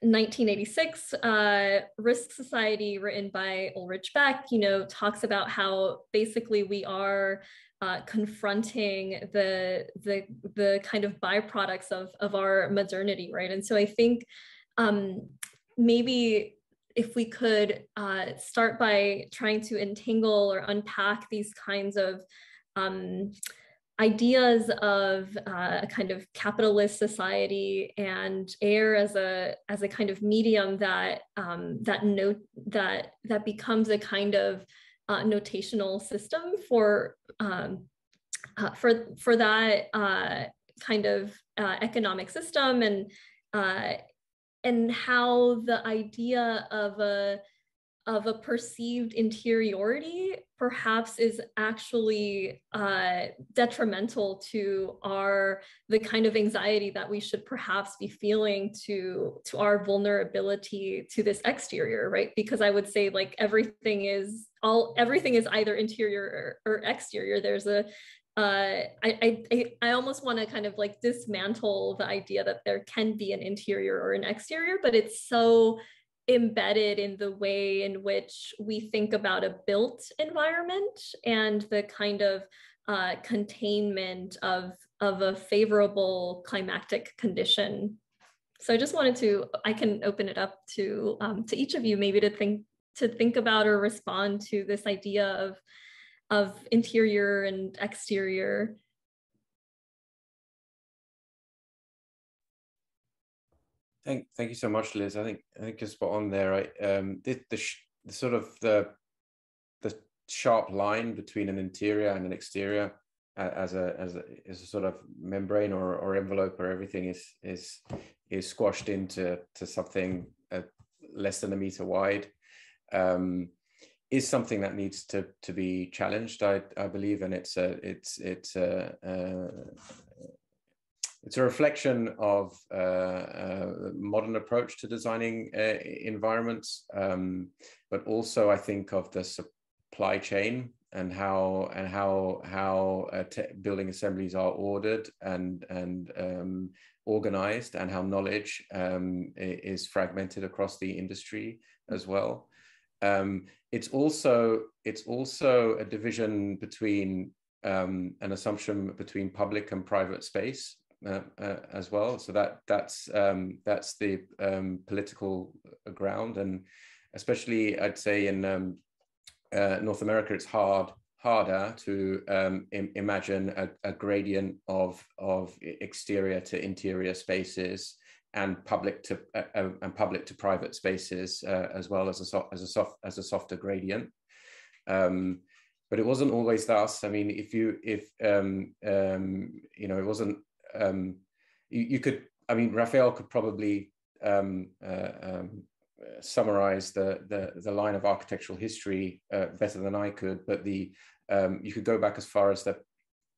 1986 uh, Risk Society, written by Ulrich Beck, you know, talks about how basically we are uh, confronting the the the kind of byproducts of of our modernity, right? And so I think um, maybe if we could uh, start by trying to entangle or unpack these kinds of um, ideas of uh, a kind of capitalist society and air as a as a kind of medium that um, that note that that becomes a kind of uh, notational system for um, uh, for for that uh, kind of uh, economic system and uh, and how the idea of a of a perceived interiority perhaps is actually uh, detrimental to our the kind of anxiety that we should perhaps be feeling to to our vulnerability to this exterior right? Because i would say like everything is all everything is either interior or, or exterior. There's a uh, I, I, I almost want to kind of like dismantle the idea that there can be an interior or an exterior, but it's so embedded in the way in which we think about a built environment and the kind of uh, containment of, of a favorable climatic condition. So I just wanted to, I can open it up to, um, to each of you maybe to think, to think about or respond to this idea of, of interior and exterior Thank, thank you so much, Liz. I think I think you're spot on there. Um, the, the, the sort of the the sharp line between an interior and an exterior as a as a, as a sort of membrane or, or envelope where everything is is is squashed into to something uh, less than a meter wide um, is something that needs to to be challenged. I I believe, and it's a it's it's a, it's a reflection of uh, a modern approach to designing uh, environments, um, but also I think of the supply chain and how and how how uh, building assemblies are ordered and and um, organized, and how knowledge um, is fragmented across the industry as well. Um, it's also it's also a division between um, an assumption between public and private space uh, uh, as well. So that that's um, that's the um, political ground, and especially I'd say in um, uh, North America, it's hard harder to um, Im imagine a, a, gradient of of exterior to interior spaces and public to uh, uh and public to private spaces uh, as well as a so as a soft as a softer gradient. Um, but it wasn't always thus. I mean, if you if um, um, you know, it wasn't um, you, you, could, I mean, Rafael could probably um, uh, um, summarize the, the, the line of architectural history uh, better than I could, but the you could go back as far as the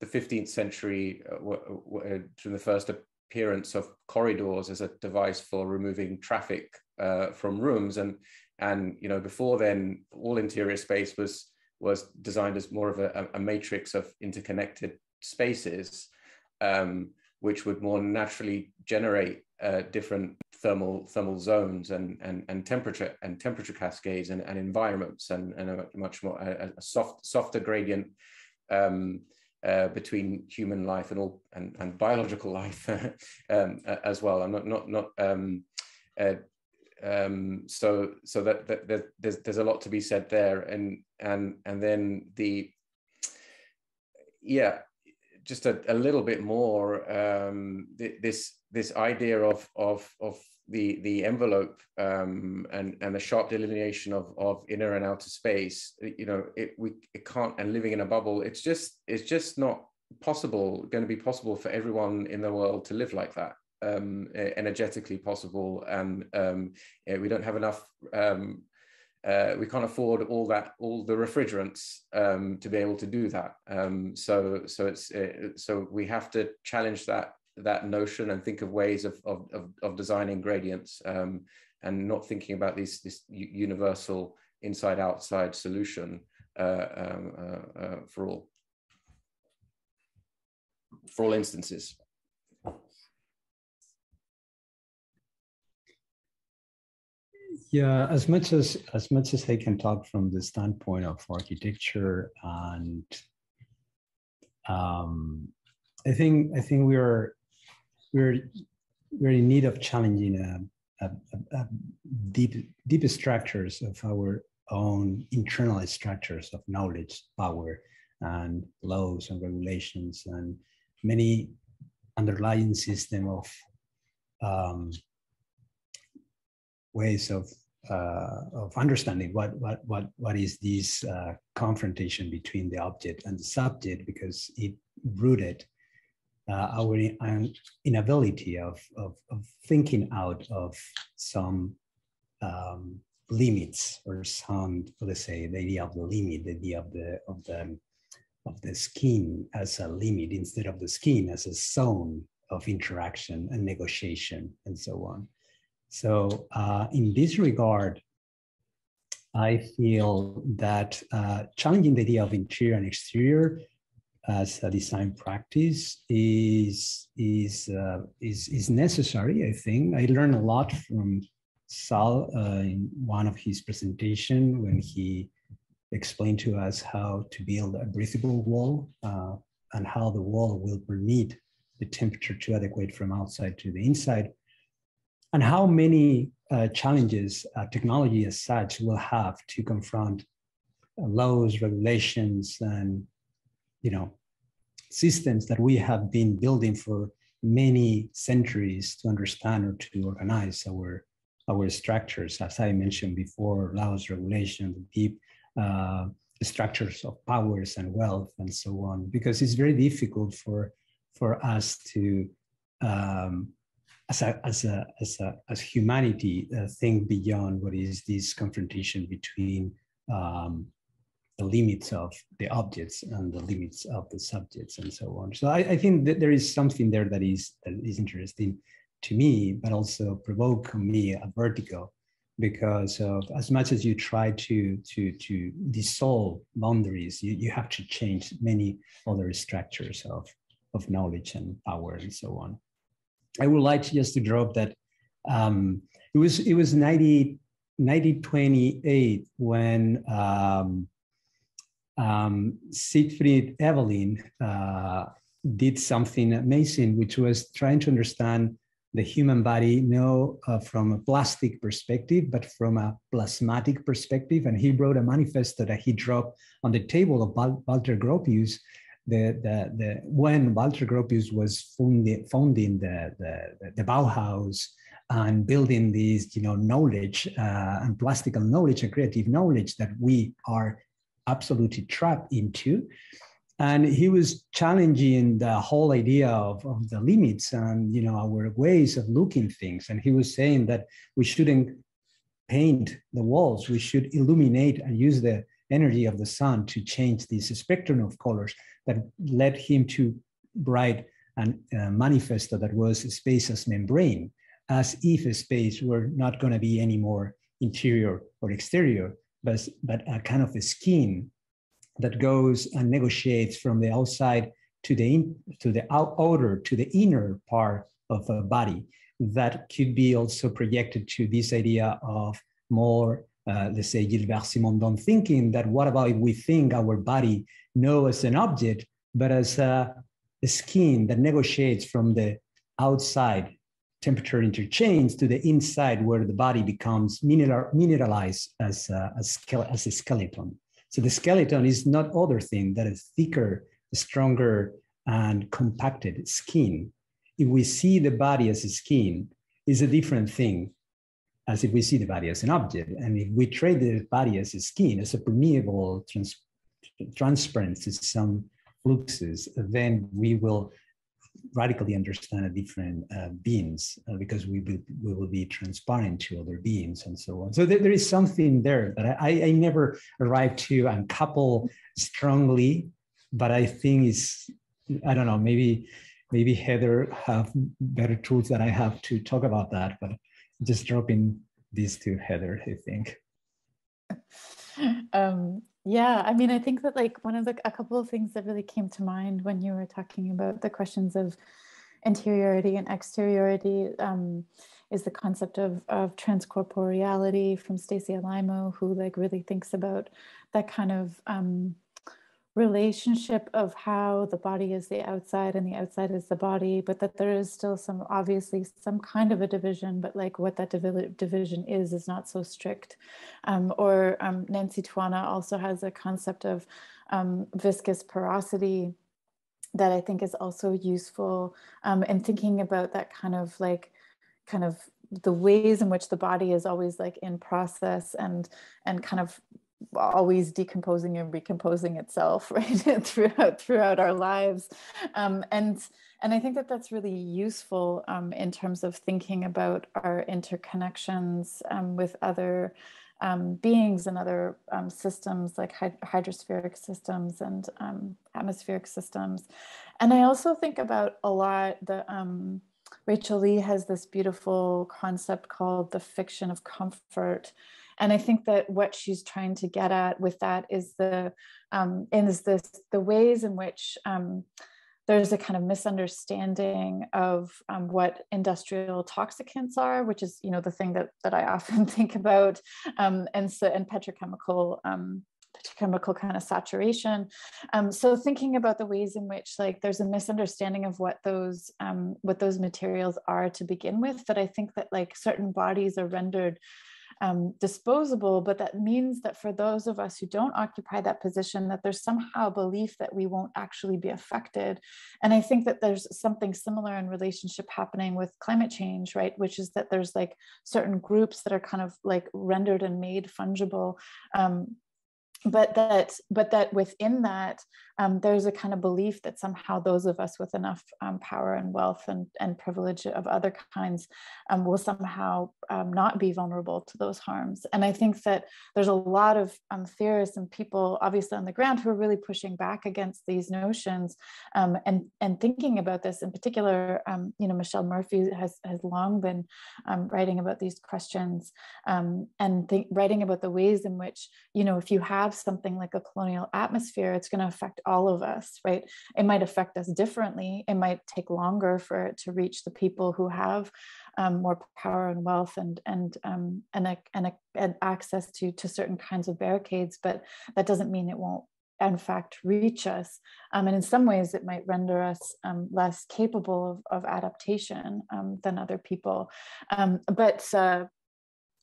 the 15th century uh, uh, to the first appearance of corridors as a device for removing traffic uh, from rooms, and and you know before then all interior space was was designed as more of a, a matrix of interconnected spaces. Um, which would more naturally generate uh, different thermal thermal zones and, and, and temperature and temperature cascades and, and environments and, and a much more a, a soft softer gradient um, uh, between human life and all and, and biological life um, as well. I'm not not not um, uh, um, so so that, that, there's there's a lot to be said there and and and then the yeah just a, a little bit more um, th- this this idea of of of the the envelope um, and and the sharp delineation of of inner and outer space. You know, it we it can't and living in a bubble. It's just it's just not possible. Going to be possible for everyone in the world to live like that. Um, energetically possible, and um, yeah, we don't have enough um, uh, we can't afford all that all the refrigerants um, to be able to do that um, so so it's uh, so we have to challenge that that notion and think of ways of of, of, of designing gradients um, and not thinking about these this universal inside outside solution uh, um, uh, uh, for all. For all instances. Yeah, as much as as much as I can talk from the standpoint of architecture and um, I think I think we're we're we're in need of challenging a, a, a deep deep structures of our own internal structures of knowledge, power, and laws and regulations, and many underlying system of um, ways of uh, of understanding what what what what is this uh, confrontation between the object and the subject because it rooted uh, our inability of, of, of thinking out of some um, limits or some let's say the idea of the limit the idea of the of the of the skin as a limit instead of the skin as a zone of interaction and negotiation and so on. So uh, in this regard, I feel that uh, challenging the idea of interior and exterior as a design practice is is uh, is is necessary. I think I learned a lot from Sal uh, in one of his presentation when he explained to us how to build a breathable wall uh, and how the wall will permit the temperature to adequate from outside to the inside and how many uh, challenges uh, technology as such will have to confront uh, laws, regulations, and you know systems that we have been building for many centuries to understand or to organize our our structures, as I mentioned before, laws, regulations, deep uh, structures of powers and wealth, and so on. Because it's very difficult for for us to um, as a as a as a as humanity uh, think beyond what is this confrontation between um, the limits of the objects and the limits of the subjects and so on. So I, I, think that there is something there that is that is interesting to me, but also provoke me a vertigo because of as much as you try to to to dissolve boundaries, you, you have to change many other structures of of knowledge and power and so on. I would like to just to drop that um, it was it was 90, 1928 when um, um, Siegfried Ebeling uh, did something amazing, which was trying to understand the human body, no uh, from a plastic perspective, but from a plasmatic perspective. And he wrote a manifesto that he dropped on the table of Walter Gropius the, the, the, when Walter Gropius was founding, the, the, the Bauhaus and building this you know, knowledge uh, and plastical knowledge and creative knowledge that we are absolutely trapped into. And he was challenging the whole idea of, of the limits and you know our ways of looking things. And he was saying that we shouldn't paint the walls, we should illuminate and use the energy of the sun to change this spectrum of colors that led him to write a uh, manifesto that was space as membrane, as if space were not going to be any more interior or exterior, but, but a kind of a skin that goes and negotiates from the outside to the in, to the outer to the inner part of a body that could be also projected to this idea of more uh, let's say Gilbert Simondon thinking that what about if we think our body no as an object, but as a, a skin that negotiates from the outside temperature interchange to the inside where the body becomes mineral, mineralized as a, as, as a skeleton. So the skeleton is not other thing that is thicker, stronger, and compacted skin. If we see the body as a skin, is a different thing as if we see the body as an object. And if we treat the body as a skin, as a permeable, trans transparent some fluxes, then we will radically understand a different uh, beings uh, because we will, we will be transparent to other beings and so on. So th there is something there that I, I never arrived to uncouple strongly, but I think is I don't know maybe maybe Heather have better tools that I have to talk about that, but just dropping these to Heather, I think. Um, yeah, I mean, I think that like one of the a couple of things that really came to mind when you were talking about the questions of interiority and exteriority um, is the concept of, of transcorporeality from Stacy Alaimo, who like really thinks about that kind of um, relationship of how the body is the outside and the outside is the body, but that there is still some obviously some kind of a division, but like what that divi division is is not so strict. Um, or um, Nancy Tuana also has a concept of um, viscous porosity that I think is also useful um, in thinking about that kind of like kind of the ways in which the body is always like in process and and kind of always decomposing and recomposing itself right throughout throughout our lives. Um, and and i think that that's really useful um, in terms of thinking about our interconnections um, with other um, beings and other um, systems like hyd hydrospheric systems and um, atmospheric systems. And i also think about a lot the rachel lee has this beautiful concept called the fiction of comfort and I think that what she's trying to get at with that is the um, is this the ways in which um, there's a kind of misunderstanding of um, what industrial toxicants are, which is you know the thing that that I often think about, um, and so and petrochemical um, petrochemical kind of saturation. Um, so thinking about the ways in which like there's a misunderstanding of what those um, what those materials are to begin with, that I think that like certain bodies are rendered um, disposable, but that means that for those of us who don't occupy that position, that there's somehow a belief that we won't actually be affected. And I think that there's something similar in relationship happening with climate change, right? Which is that there's like certain groups that are kind of like rendered and made fungible um, but that but that within that um, there's a kind of belief that somehow those of us with enough um, power and wealth and, and privilege of other kinds um, will somehow um, not be vulnerable to those harms. And i think that there's a lot of um, theorists and people obviously on the ground who are really pushing back against these notions um, and and thinking about this in particular you know michelle murphy has has long been writing about these questions and think, writing about the ways in which you know if you have have something like a colonial atmosphere, it's going to affect all of us, right? It might affect us differently. It might take longer for it to reach the people who have um, more power and wealth and and um, and, a, and, a, and access to to certain kinds of barricades. But that doesn't mean it won't in fact reach us um, and in some ways it might render us um, less capable of, of adaptation um, than other people um, but uh,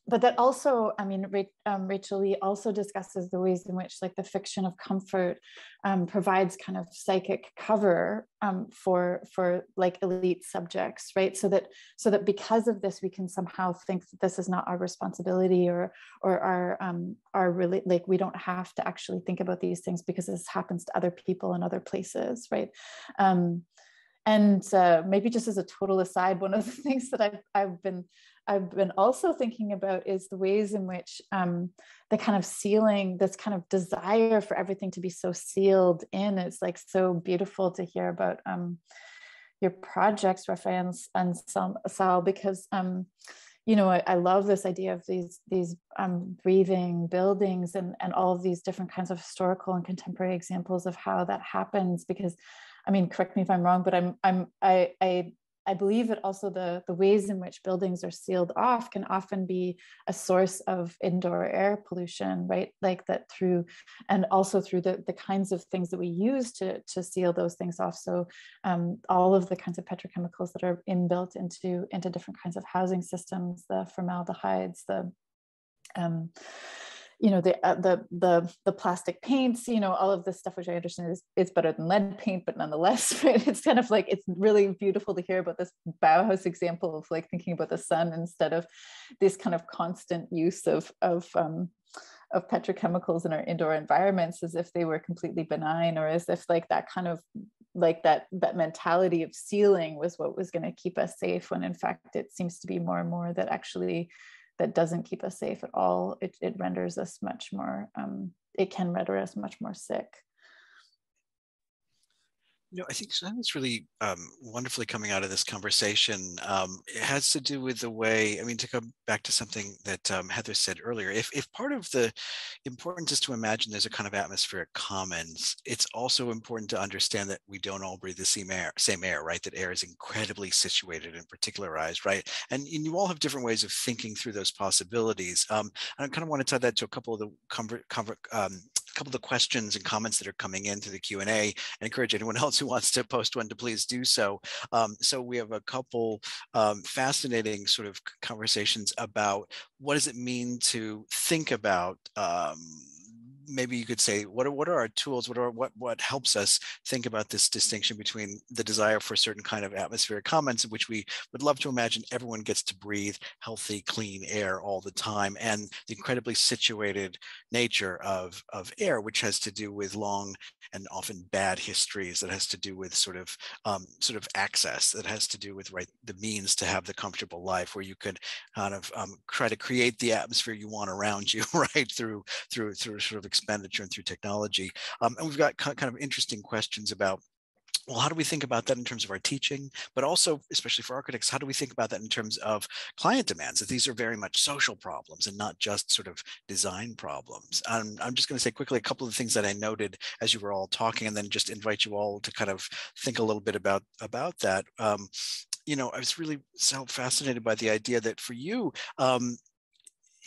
but that also, I mean, um, Rachel Lee also discusses the ways in which, like, the fiction of comfort um, provides kind of psychic cover um, for for like elite subjects, right? So that so that because of this, we can somehow think that this is not our responsibility or or our um, our really like we don't have to actually think about these things because this happens to other people in other places, right? Um, and uh, maybe just as a total aside, one of the things that I've, I've been I've been also thinking about is the ways in which um, the kind of sealing, this kind of desire for everything to be so sealed in, it's like so beautiful to hear about um, your projects, Rafael and Sal, because um, you know I, I, love this idea of these these um, breathing buildings and and all of these different kinds of historical and contemporary examples of how that happens. Because I mean, correct me if I'm wrong, but I'm I'm I I I believe that also the, the ways in which buildings are sealed off can often be a source of indoor air pollution, right? Like that through, and also through the, the kinds of things that we use to, to seal those things off. So um, all of the kinds of petrochemicals that are inbuilt into, into different kinds of housing systems, the formaldehydes, the um, you know the uh, the the the plastic paints you know all of this stuff which i understand is it's better than lead paint but nonetheless right it's kind of like it's really beautiful to hear about this bauhaus example of like thinking about the sun instead of this kind of constant use of of um of petrochemicals in our indoor environments as if they were completely benign or as if like that kind of like that that mentality of sealing was what was going to keep us safe when in fact it seems to be more and more that actually that doesn't keep us safe at all, it, it renders us much more, um, it can render us much more sick. You know, I think something really um, wonderfully coming out of this conversation. Um, it has to do with the way, I mean, to come back to something that um, Heather said earlier, if, if part of the importance is to imagine there's a kind of atmospheric commons, it's also important to understand that we don't all breathe the same air, same air, right? That air is incredibly situated and particularized, right? And, and you all have different ways of thinking through those possibilities. Um, I kind of want to tie that to a couple of the conver- conver- um, couple of the questions and comments that are coming in through the Q&A and encourage anyone else who wants to post one to please do so. Um, so we have a couple um, fascinating sort of conversations about what does it mean to think about um, maybe you could say what are what are our tools? What are what what helps us think about this distinction between the desire for a certain kind of atmospheric commons in which we would love to imagine everyone gets to breathe healthy clean air all the time and the incredibly situated nature of of air which has to do with long and often bad histories that has to do with sort of um, sort of access that has to do with right the means to have the comfortable life where you could kind of um, try to create the atmosphere you want around you right through through through sort of expenditure and through technology. Um, and we've got kind of interesting questions about well, how do we think about that in terms of our teaching, but also, especially for architects, how do we think about that in terms of client demands? That these are very much social problems and not just sort of design problems. Um, I'm just going to say quickly a couple of things that I noted as you were all talking, and then just invite you all to kind of think a little bit about about that. Um, you know, I was really so fascinated by the idea that for you, um,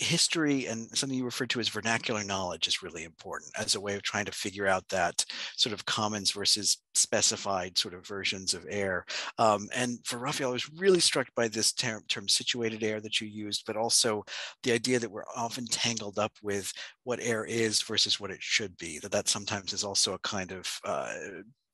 history and something you referred to as vernacular knowledge is really important as a way of trying to figure out that sort of commons versus specified sort of versions of air. Um, and for Rafael, I was really struck by this term, term situated air that you used, but also the idea that we're often tangled up with what air is versus what it should be, that that sometimes is also a kind of uh,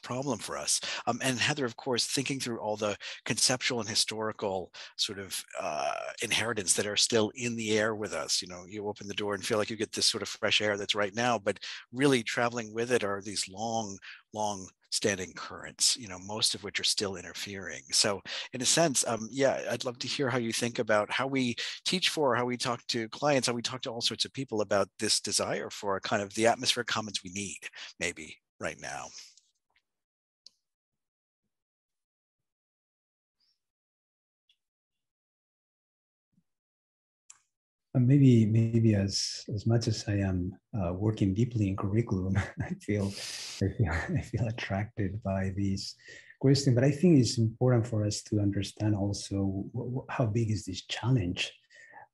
problem for us. Um, and Heather, of course, thinking through all the conceptual and historical sort of uh, inheritance that are still in the air with us. You know, you open the door and feel like you get this sort of fresh air that's right now, but really traveling with it are these long, long standing currents, you know, most of which are still interfering. So in a sense, um, yeah, I'd love to hear how you think about how we teach for, how we talk to clients, how we talk to all sorts of people about this desire for kind of the atmospheric commons we need maybe right now. Maybe maybe as as much as I am uh, working deeply in curriculum, I feel I feel I feel attracted by these questions. But I think it's important for us to understand also how big is this challenge,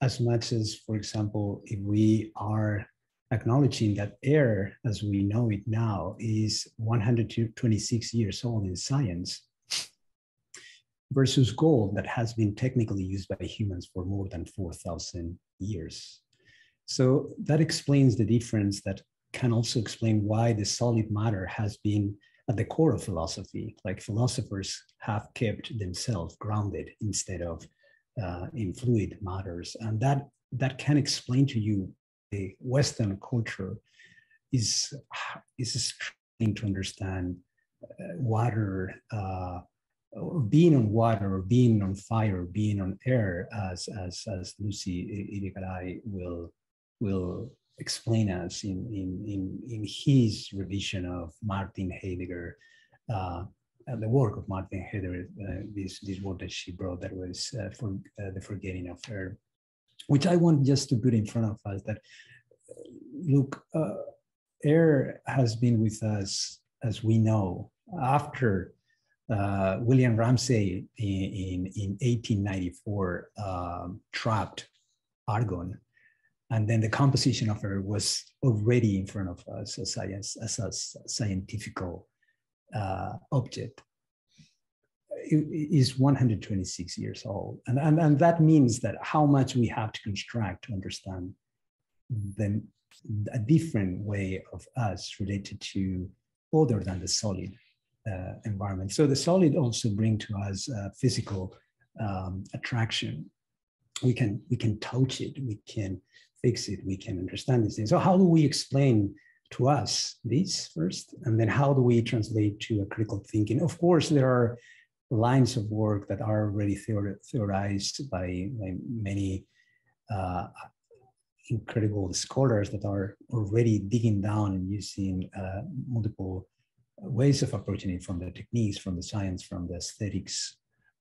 as much as, for example, if we are acknowledging that air, as we know it now, is 126 years old in science versus gold that has been technically used by humans for more than 4,000 years. So that explains the difference that can also explain why the solid matter has been at the core of philosophy. Like philosophers have kept themselves grounded instead of uh, in fluid matters. And that, that can explain to you the Western culture is, is trying to understand uh, water uh, or being on water or being on fire or being on air as as as Lucy Irigaray will will explain us in in in, in his revision of Martin Heidegger uh, the work of Martin Heidegger uh, this this work that she brought that was uh, for uh, the forgetting of air which I want just to put in front of us that look uh, air has been with us as we know after uh, William Ramsay in, in, in 1894 um, trapped argon. And then the composition of air was already in front of us as, science, as a scientific uh, object. It is 126 years old. And, and, and that means that how much we have to construct to understand the, a different way of us related to other than the solid uh, environment. So the solid also bring to us uh, physical um, attraction. We can we can touch it, we can fix it, we can understand these things. So how do we explain to us this first, and then how do we translate to a critical thinking? Of course, there are lines of work that are already theor theorized by, by many uh, incredible scholars that are already digging down and using uh, multiple ways of approaching it, from the techniques, from the science, from the aesthetics.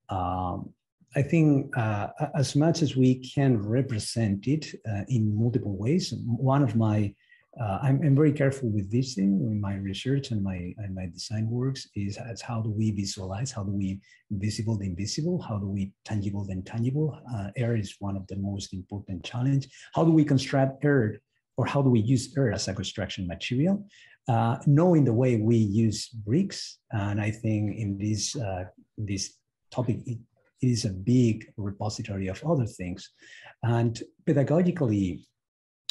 Um, I think uh, as much as we can represent it uh, in multiple ways, one of my uh, I'm, I'm, very careful with this thing in my research and my and my design works is as how do we visualize how do we visible the invisible how do we tangible the intangible? Uh, air is one of the most important challenge. How do we construct air or how do we use air as a construction material uh, knowing the way we use bricks and i think in this uh, this topic it, it is a big repository of other things. And pedagogically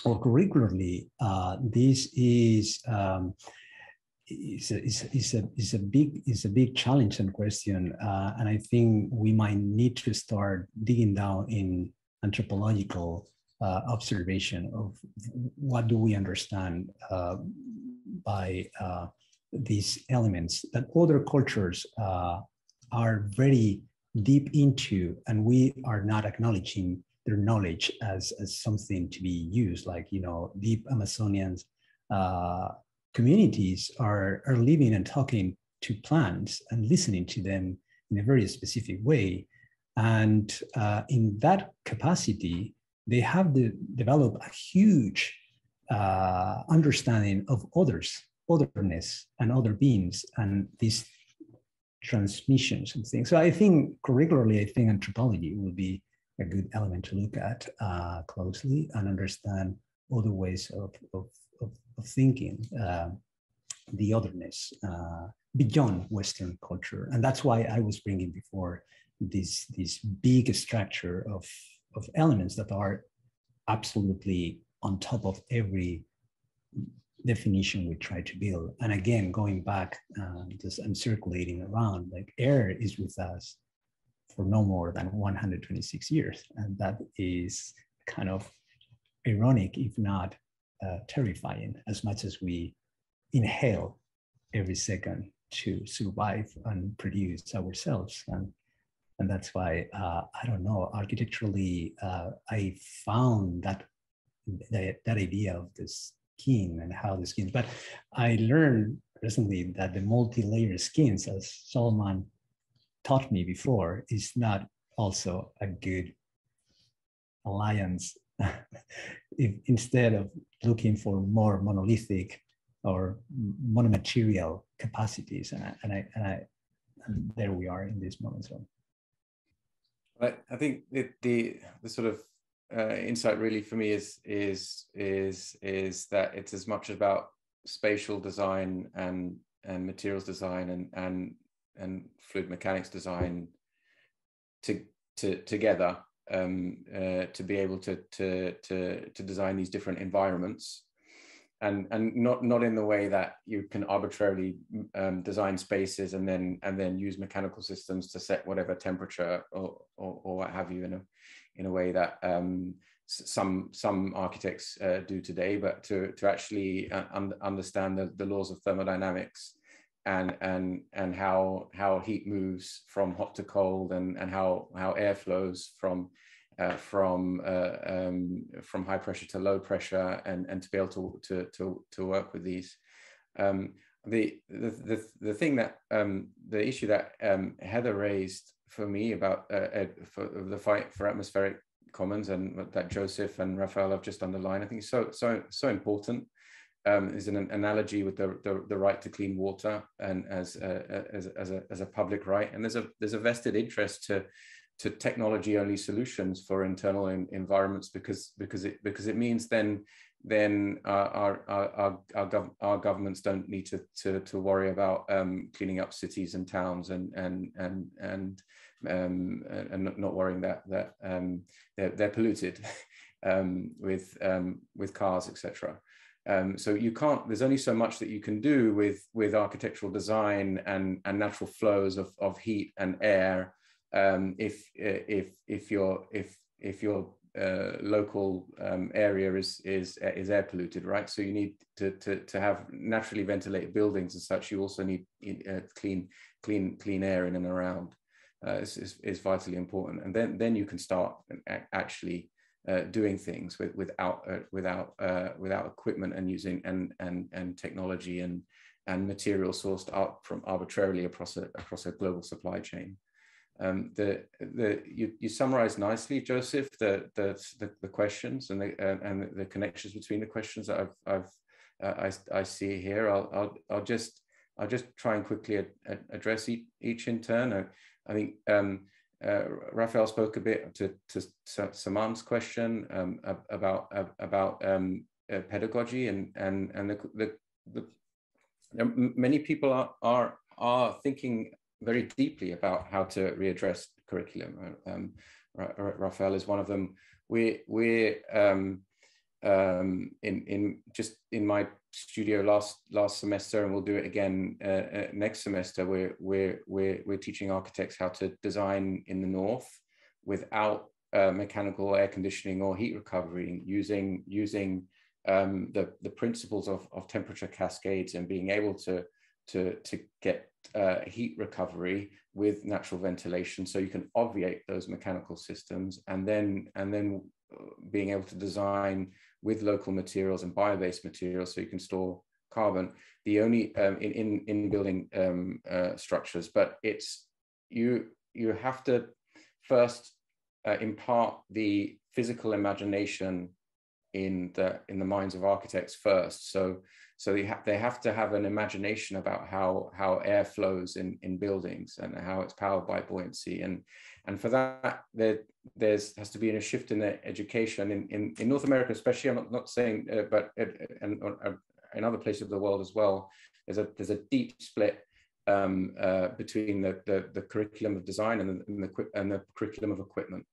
or curricularly, uh, this is um, is a, is, is, a, is a big is a big challenge and question, uh, and I think we might need to start digging down in anthropological uh, observation of what do we understand uh, by uh, these elements that other cultures uh, are very deep into, and we are not acknowledging their knowledge as, as something to be used, like, you know, deep Amazonian uh, communities are, are living and talking to plants and listening to them in a very specific way. And uh, in that capacity, they have de- developed a huge uh, understanding of others, otherness, and other beings, and these transmissions and things. So I think curricularly, I think anthropology will be a good element to look at uh, closely and understand other ways of, of, of, of thinking uh, the otherness uh, beyond Western culture. And that's why I was bringing before this, this big structure of, of elements that are absolutely on top of every definition we try to build. And again, going back, uh, just I'm circulating around, like air is with us for no more than 126 years. And that is kind of ironic, if not uh, terrifying, as much as we inhale every second to survive and produce ourselves. And, and that's why, uh, I don't know, architecturally, uh, I found that, that, that idea of the skin and how the skin, but I learned recently that the multi-layer skins, as Salmaan taught me before is not also a good alliance. If instead of looking for more monolithic or monomaterial capacities and I, and I, and I and there we are in this moment so. I, I think the, the the sort of uh, insight really for me is is is is that it's as much about spatial design and and materials design and and and fluid mechanics design to, to together um, uh, to be able to, to, to, to design these different environments. And and not not in the way that you can arbitrarily um, design spaces and then and then use mechanical systems to set whatever temperature or or, or what have you in a in a way that um, some some architects uh, do today, but to to actually uh, un understand the, the laws of thermodynamics and and and how how heat moves from hot to cold and and how how air flows from uh, from uh, um, from high pressure to low pressure and and to be able to to to, to work with these. Um, the, the the the thing that um, the issue that um, Heather raised for me about uh, for the fight for atmospheric commons and that Joseph and Rafael have just underlined I think so so so important um, is an analogy with the, the, the, right to clean water and as a, as, as, a, as a public right. And there's a, there's a vested interest to, to technology only solutions for internal in, environments because, because, it, because it means then, then our, our, our, our, gov our governments don't need to, to, to worry about um, cleaning up cities and towns and, and, and, and, um, and not worrying that, that um, they're, they're polluted um, with, um, with cars, etc. Um, so you can't, there's only so much that you can do with, with architectural design and, and natural flows of, of heat and air if, if, if your, if, if your uh, local um, area is, is, is air polluted, right? So you need to, to, to have naturally ventilated buildings and such, you also need uh, clean, clean, clean air in and around. Uh, is, is, is vitally important. And then, then you can start actually uh, doing things with, without uh, without uh, without equipment and using and and and technology and and material sourced up from arbitrarily across a, across a global supply chain. Um, the the you, you summarized nicely, Joseph, the the the, the questions and the uh, and the connections between the questions that I've I've uh, I I see here. I'll I'll I'll just I'll just try and quickly ad, ad, address each, each in turn. I, think um, uh, Rafael spoke a bit to to Saman's question um, about about um, uh, pedagogy and and and the, the, the many people are are are thinking very deeply about how to readdress curriculum. Um, Rafael is one of them. We we um, um, in in just in my studio last last semester, and we'll do it again uh, uh, next semester. We're we're we're we're teaching architects how to design in the north without uh, mechanical air conditioning or heat recovery, using using um, the the principles of of temperature cascades and being able to to to get uh, heat recovery with natural ventilation so you can obviate those mechanical systems and then and then being able to design with local materials and bio-based materials so you can store carbon. The only um, in, in in building um, uh, structures but it's you you have to first uh, impart the physical imagination in the in the minds of architects first. So so they, ha- they have to have an imagination about how how air flows in in buildings and how it's powered by buoyancy. And and for that there there's has to be a shift in the education. In in, in north america especially i'm not, not saying uh, but uh, and uh, in other places of the world as well there's a there's a deep split um, uh, between the, the, the curriculum of design and the, and the, and the curriculum of equipment.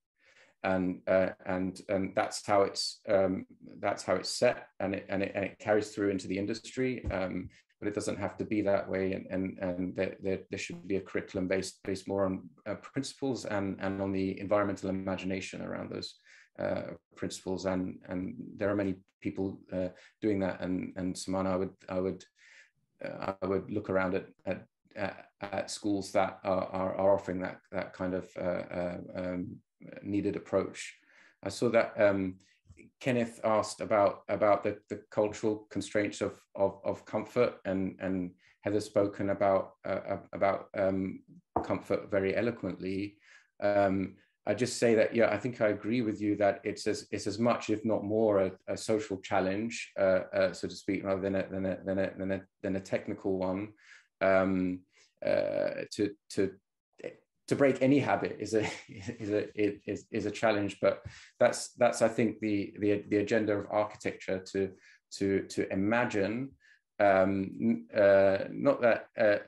And uh, and and that's how it's um, that's how it's set and it, and it and it carries through into the industry. Um, but it doesn't have to be that way. And and, and there, there, there should be a curriculum based based more on uh, principles and and on the environmental imagination around those uh, principles. And and there are many people uh, doing that. And and Samana I would I would uh, I would look around at, at at, schools that are, are, are, offering that that kind of uh, um, needed approach. I saw that um, Kenneth asked about about the, the cultural constraints of, of, of comfort and and Heather spoken about uh, about um, comfort very eloquently. Um, I just say that yeah, I think I agree with you that it's as it's as much, if not more, a, a social challenge, uh, uh, so to speak, rather than a than a than a than a, than a technical one. Um, uh, to to to break any habit is a is a is, is a challenge but that's that's i think the the, the agenda of architecture to to to imagine um, uh, not that uh,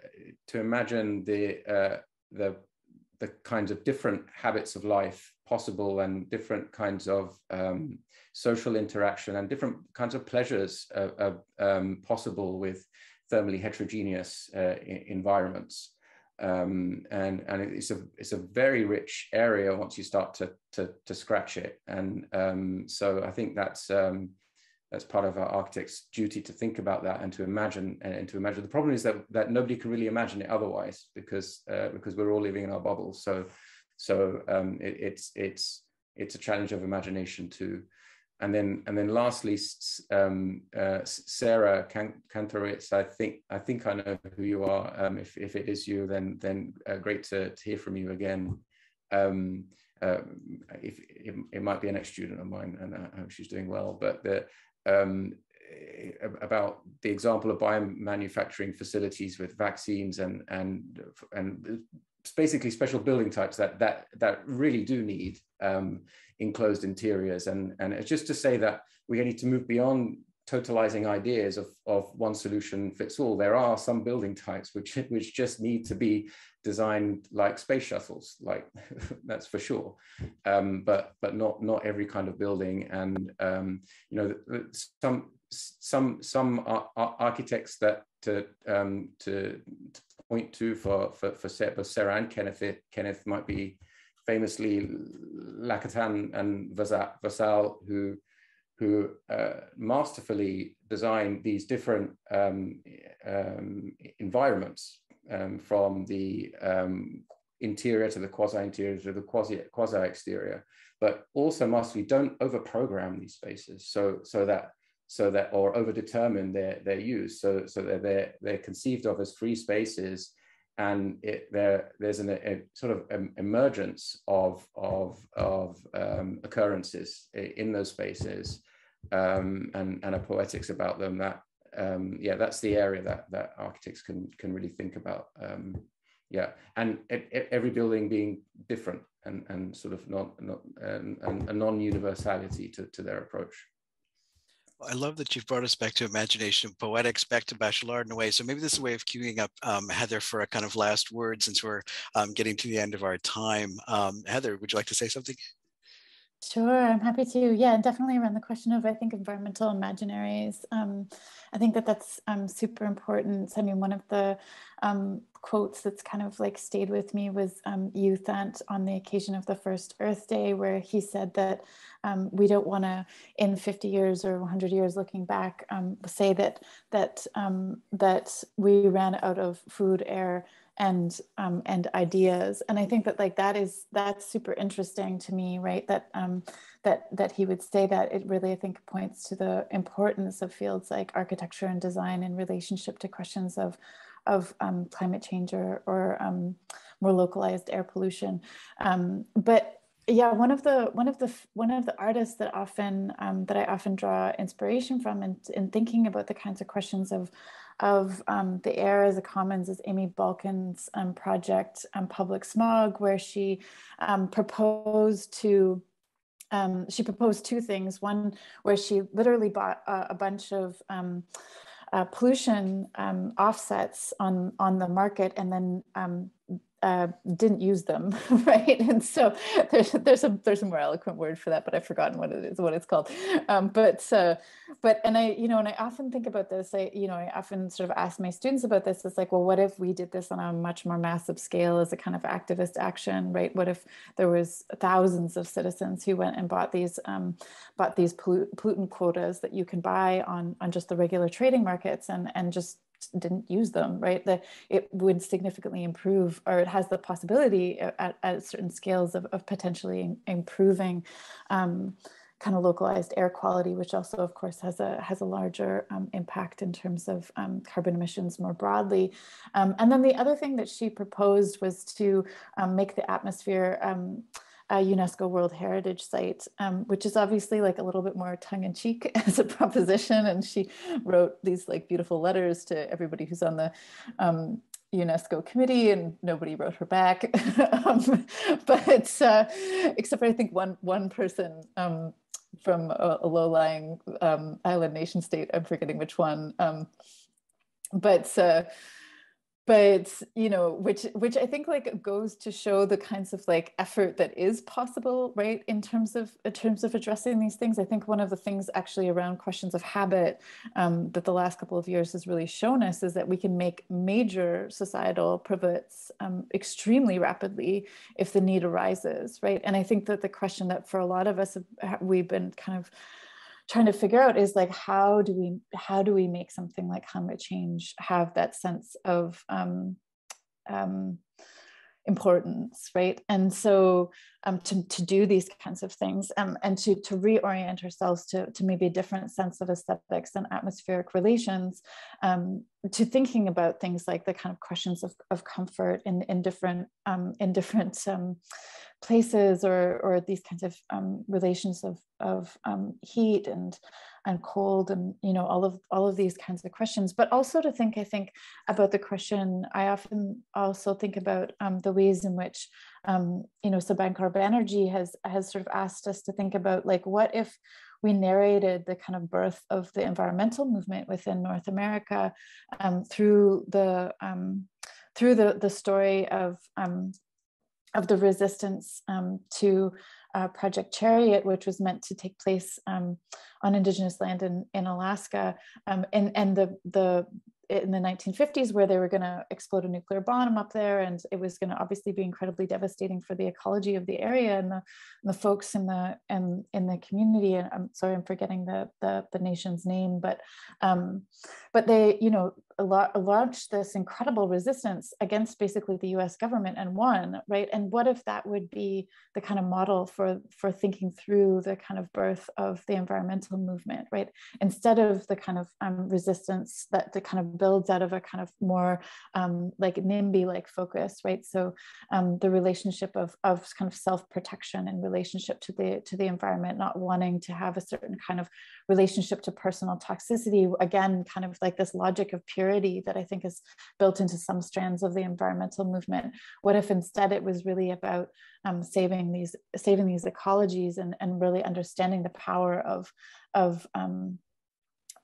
to imagine the uh, the the kinds of different habits of life possible and different kinds of um, social interaction and different kinds of pleasures uh, um, possible with thermally heterogeneous uh, environments um, and and it's a it's a very rich area once you start to to, to scratch it. And um, so I think that's um, that's part of our architect's duty to think about that and to imagine and, to imagine. The problem is that that nobody can really imagine it otherwise because uh, because we're all living in our bubbles. So so um, it, it's it's it's a challenge of imagination too and then and then lastly, um, uh, Sarah Kantorowicz, I think I think I know who you are. Um, if if it is you, then then uh, great to, to hear from you again. Um, uh, if it, it, might be an ex-student of mine, and I hope she's doing well. But the um, about the example of biomanufacturing facilities with vaccines and and and basically special building types that that that really do need um, enclosed interiors. And and it's just to say that we need to move beyond totalizing ideas of, of one solution fits all. There are some building types which which just need to be designed like space shuttles like that's for sure. Um, but but not not every kind of building. And um, you know some some some architects that to um, to, to point to for for for Sarah and Kenneth. Kenneth might be famously Lacaton and Vassal, who who uh, masterfully designed these different um, um, environments um, from the um, interior to the quasi-interior to the quasi quasi-exterior, but also masterfully don't over-program these spaces so so that so that or overdetermine their their use. So so that they're they're conceived of as free spaces and it, there there's an, a sort of emergence of of of um, occurrences in those spaces um, and and a poetics about them that um, yeah that's the area that that architects can can really think about um, yeah. And it, every building being different and and sort of not not a non-universality to, to their approach I love that you've brought us back to imagination poetics, back to Bachelard in a way. So maybe this is a way of queuing up um, Heather for a kind of last word since we're um, getting to the end of our time. Um, Heather, would you like to say something? Sure, I'm happy to. Yeah, definitely around the question of, I think, environmental imaginaries. Um, I think that that's um, super important. I mean, one of the um, quotes that's kind of like stayed with me was um, U on the occasion of the first Earth Day, where he said that um, we don't want to, in 50 years or 100 years looking back, um, say that that um, that we ran out of food, air, and um, and ideas. And i think that like that is that's super interesting to me right? That um, that that he would say that. It really i think points to the importance of fields like architecture and design in relationship to questions of of um, climate change or, or um, more localized air pollution. Um, but yeah one of the one of the one of the artists that often um, that i often draw inspiration from in, in thinking about the kinds of questions of of um, the air as a commons is Amy Balkin's um, project, um, Public Smog, where she um, proposed to, um, she proposed two things. One, where she literally bought a, a bunch of uh, pollution offsets on, on the market and then uh, didn't use them, right? And so there's there's a there's a more eloquent word for that, but I've forgotten what it is, what it's called. Um, but uh, but and I you know, and I often think about this. I you know, I often sort of ask my students about this. It's like, well, what if we did this on a much more massive scale as a kind of activist action, right? What if there was thousands of citizens who went and bought these um, bought these pollutant quotas that you can buy on on just the regular trading markets and and just didn't use them, right? That it would significantly improve, or it has the possibility at, at certain scales of, of potentially improving um, kind of localized air quality, which also, of course, has a has a larger um, impact in terms of um, carbon emissions more broadly. Um, and then the other thing that she proposed was to um, make the atmosphere um, a UNESCO World Heritage Site, um, which is obviously like a little bit more tongue in cheek as a proposition. And she wrote these like beautiful letters to everybody who's on the um, UNESCO committee, and nobody wrote her back. um, but uh, except for I think one one person um, from a, a low-lying um, island nation state. I'm forgetting which one. Um, but uh, but you know which which i think like goes to show the kinds of like effort that is possible right in terms of in terms of addressing these things. I think one of the things actually around questions of habit um, that the last couple of years has really shown us is that we can make major societal pivots um, extremely rapidly if the need arises right? And i think that the question that for a lot of us we've been kind of trying to figure out is like how do we how do we make something like climate change have that sense of um, um, importance, right? And so um, to, to do these kinds of things um, and to, to reorient ourselves to, to maybe a different sense of aesthetics and atmospheric relations, um, to thinking about things like the kind of questions of, of comfort in, in different, um, in different um, places or, or these kinds of um, relations of, of um, heat and, and cold and you know all of all of these kinds of questions. But also to think i think about the question i often also think about um, the ways in which um, you know Subhankar Banerjee has has sort of asked us to think about like what if we narrated the kind of birth of the environmental movement within North America um, through the um, through the the story of um, of the resistance um, to uh, Project Chariot, which was meant to take place um, on Indigenous land in, in Alaska, um, and and the the in the 1950s where they were going to explode a nuclear bomb up there and it was going to obviously be incredibly devastating for the ecology of the area and the, and the folks in the and in the community. And i'm sorry i'm forgetting the the, the nation's name but um but they you know launched this incredible resistance against basically the US government and won, right? And what if that would be the kind of model for, for thinking through the kind of birth of the environmental movement, right? Instead of the kind of um, resistance that, that kind of builds out of a kind of more um, like NIMBY-like focus, right? So um, the relationship of, of kind of self-protection in relationship to the, to the environment, not wanting to have a certain kind of relationship to personal toxicity, again, kind of like this logic of that I think is built into some strands of the environmental movement. What if instead it was really about um, saving these saving these ecologies and, and really understanding the power of of um,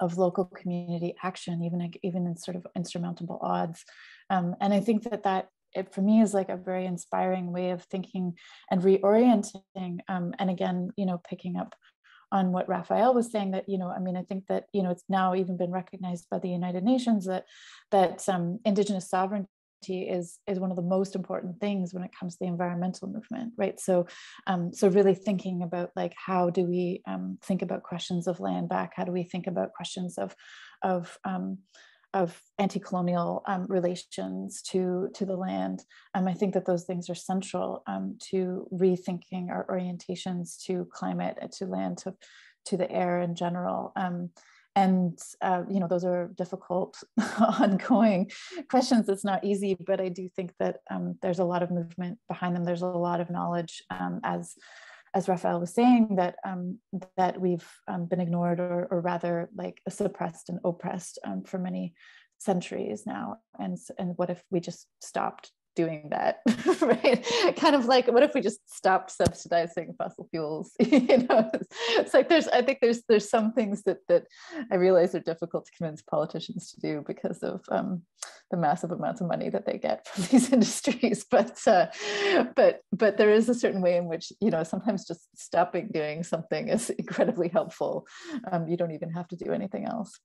of local community action, even even in sort of insurmountable odds. Um, and I think that that it for me is like a very inspiring way of thinking and reorienting. Um, and again, you know, picking up on what Rafael was saying that, you know, I mean, I think that, you know, it's now even been recognized by the United Nations that that um, indigenous sovereignty is is one of the most important things when it comes to the environmental movement right? So um, so really thinking about like how do we um, think about questions of land back? How do we think about questions of of um, of anti-colonial um, relations to to the land. Um, I think that those things are central um, to rethinking our orientations to climate, to land, to to the air in general. Um, and uh, you know those are difficult, ongoing questions. It's not easy, but I do think that um, there's a lot of movement behind them. There's a lot of knowledge um, as as Rafael was saying, that um, that we've um, been ignored or, or, rather like suppressed and oppressed um, for many centuries now. And and what if we just stopped doing that right? Kind of like what if we just stopped subsidizing fossil fuels? You know it's, like there's i think there's there's some things that that i realize are difficult to convince politicians to do because of um, the massive amounts of money that they get from these industries. But uh, but but there is a certain way in which you know sometimes just stopping doing something is incredibly helpful. Um, you don't even have to do anything else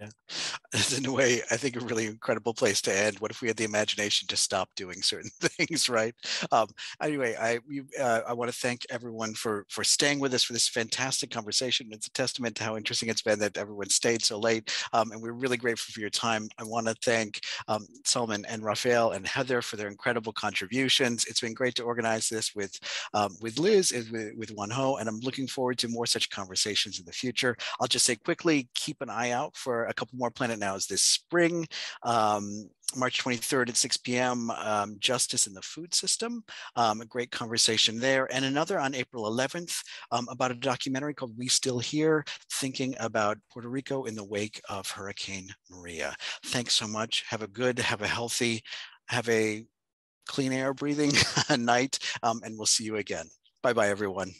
yeah, it's in a way, I think a really incredible place to end. What if we had the imagination to stop doing certain things, right? Um, anyway, I uh, I want to thank everyone for for staying with us for this fantastic conversation. It's a testament to how interesting it's been that everyone stayed so late, um, and we're really grateful for your time. I want to thank um, Salmaan and Rafael and Heather for their incredible contributions. It's been great to organize this with um, with Liz and with, with Wan Ho, and I'm looking forward to more such conversations in the future. I'll just say quickly, keep an eye out for a couple more Planet Nows this spring. Um, March 23rd at 6 p.m., um, Justice in the Food System, um, a great conversation there. And another on April 11th um, about a documentary called We Still Here, thinking about Puerto Rico in the wake of Hurricane Maria. Thanks so much. Have a good, have a healthy, have a clean air breathing night, um, and we'll see you again. Bye-bye, everyone.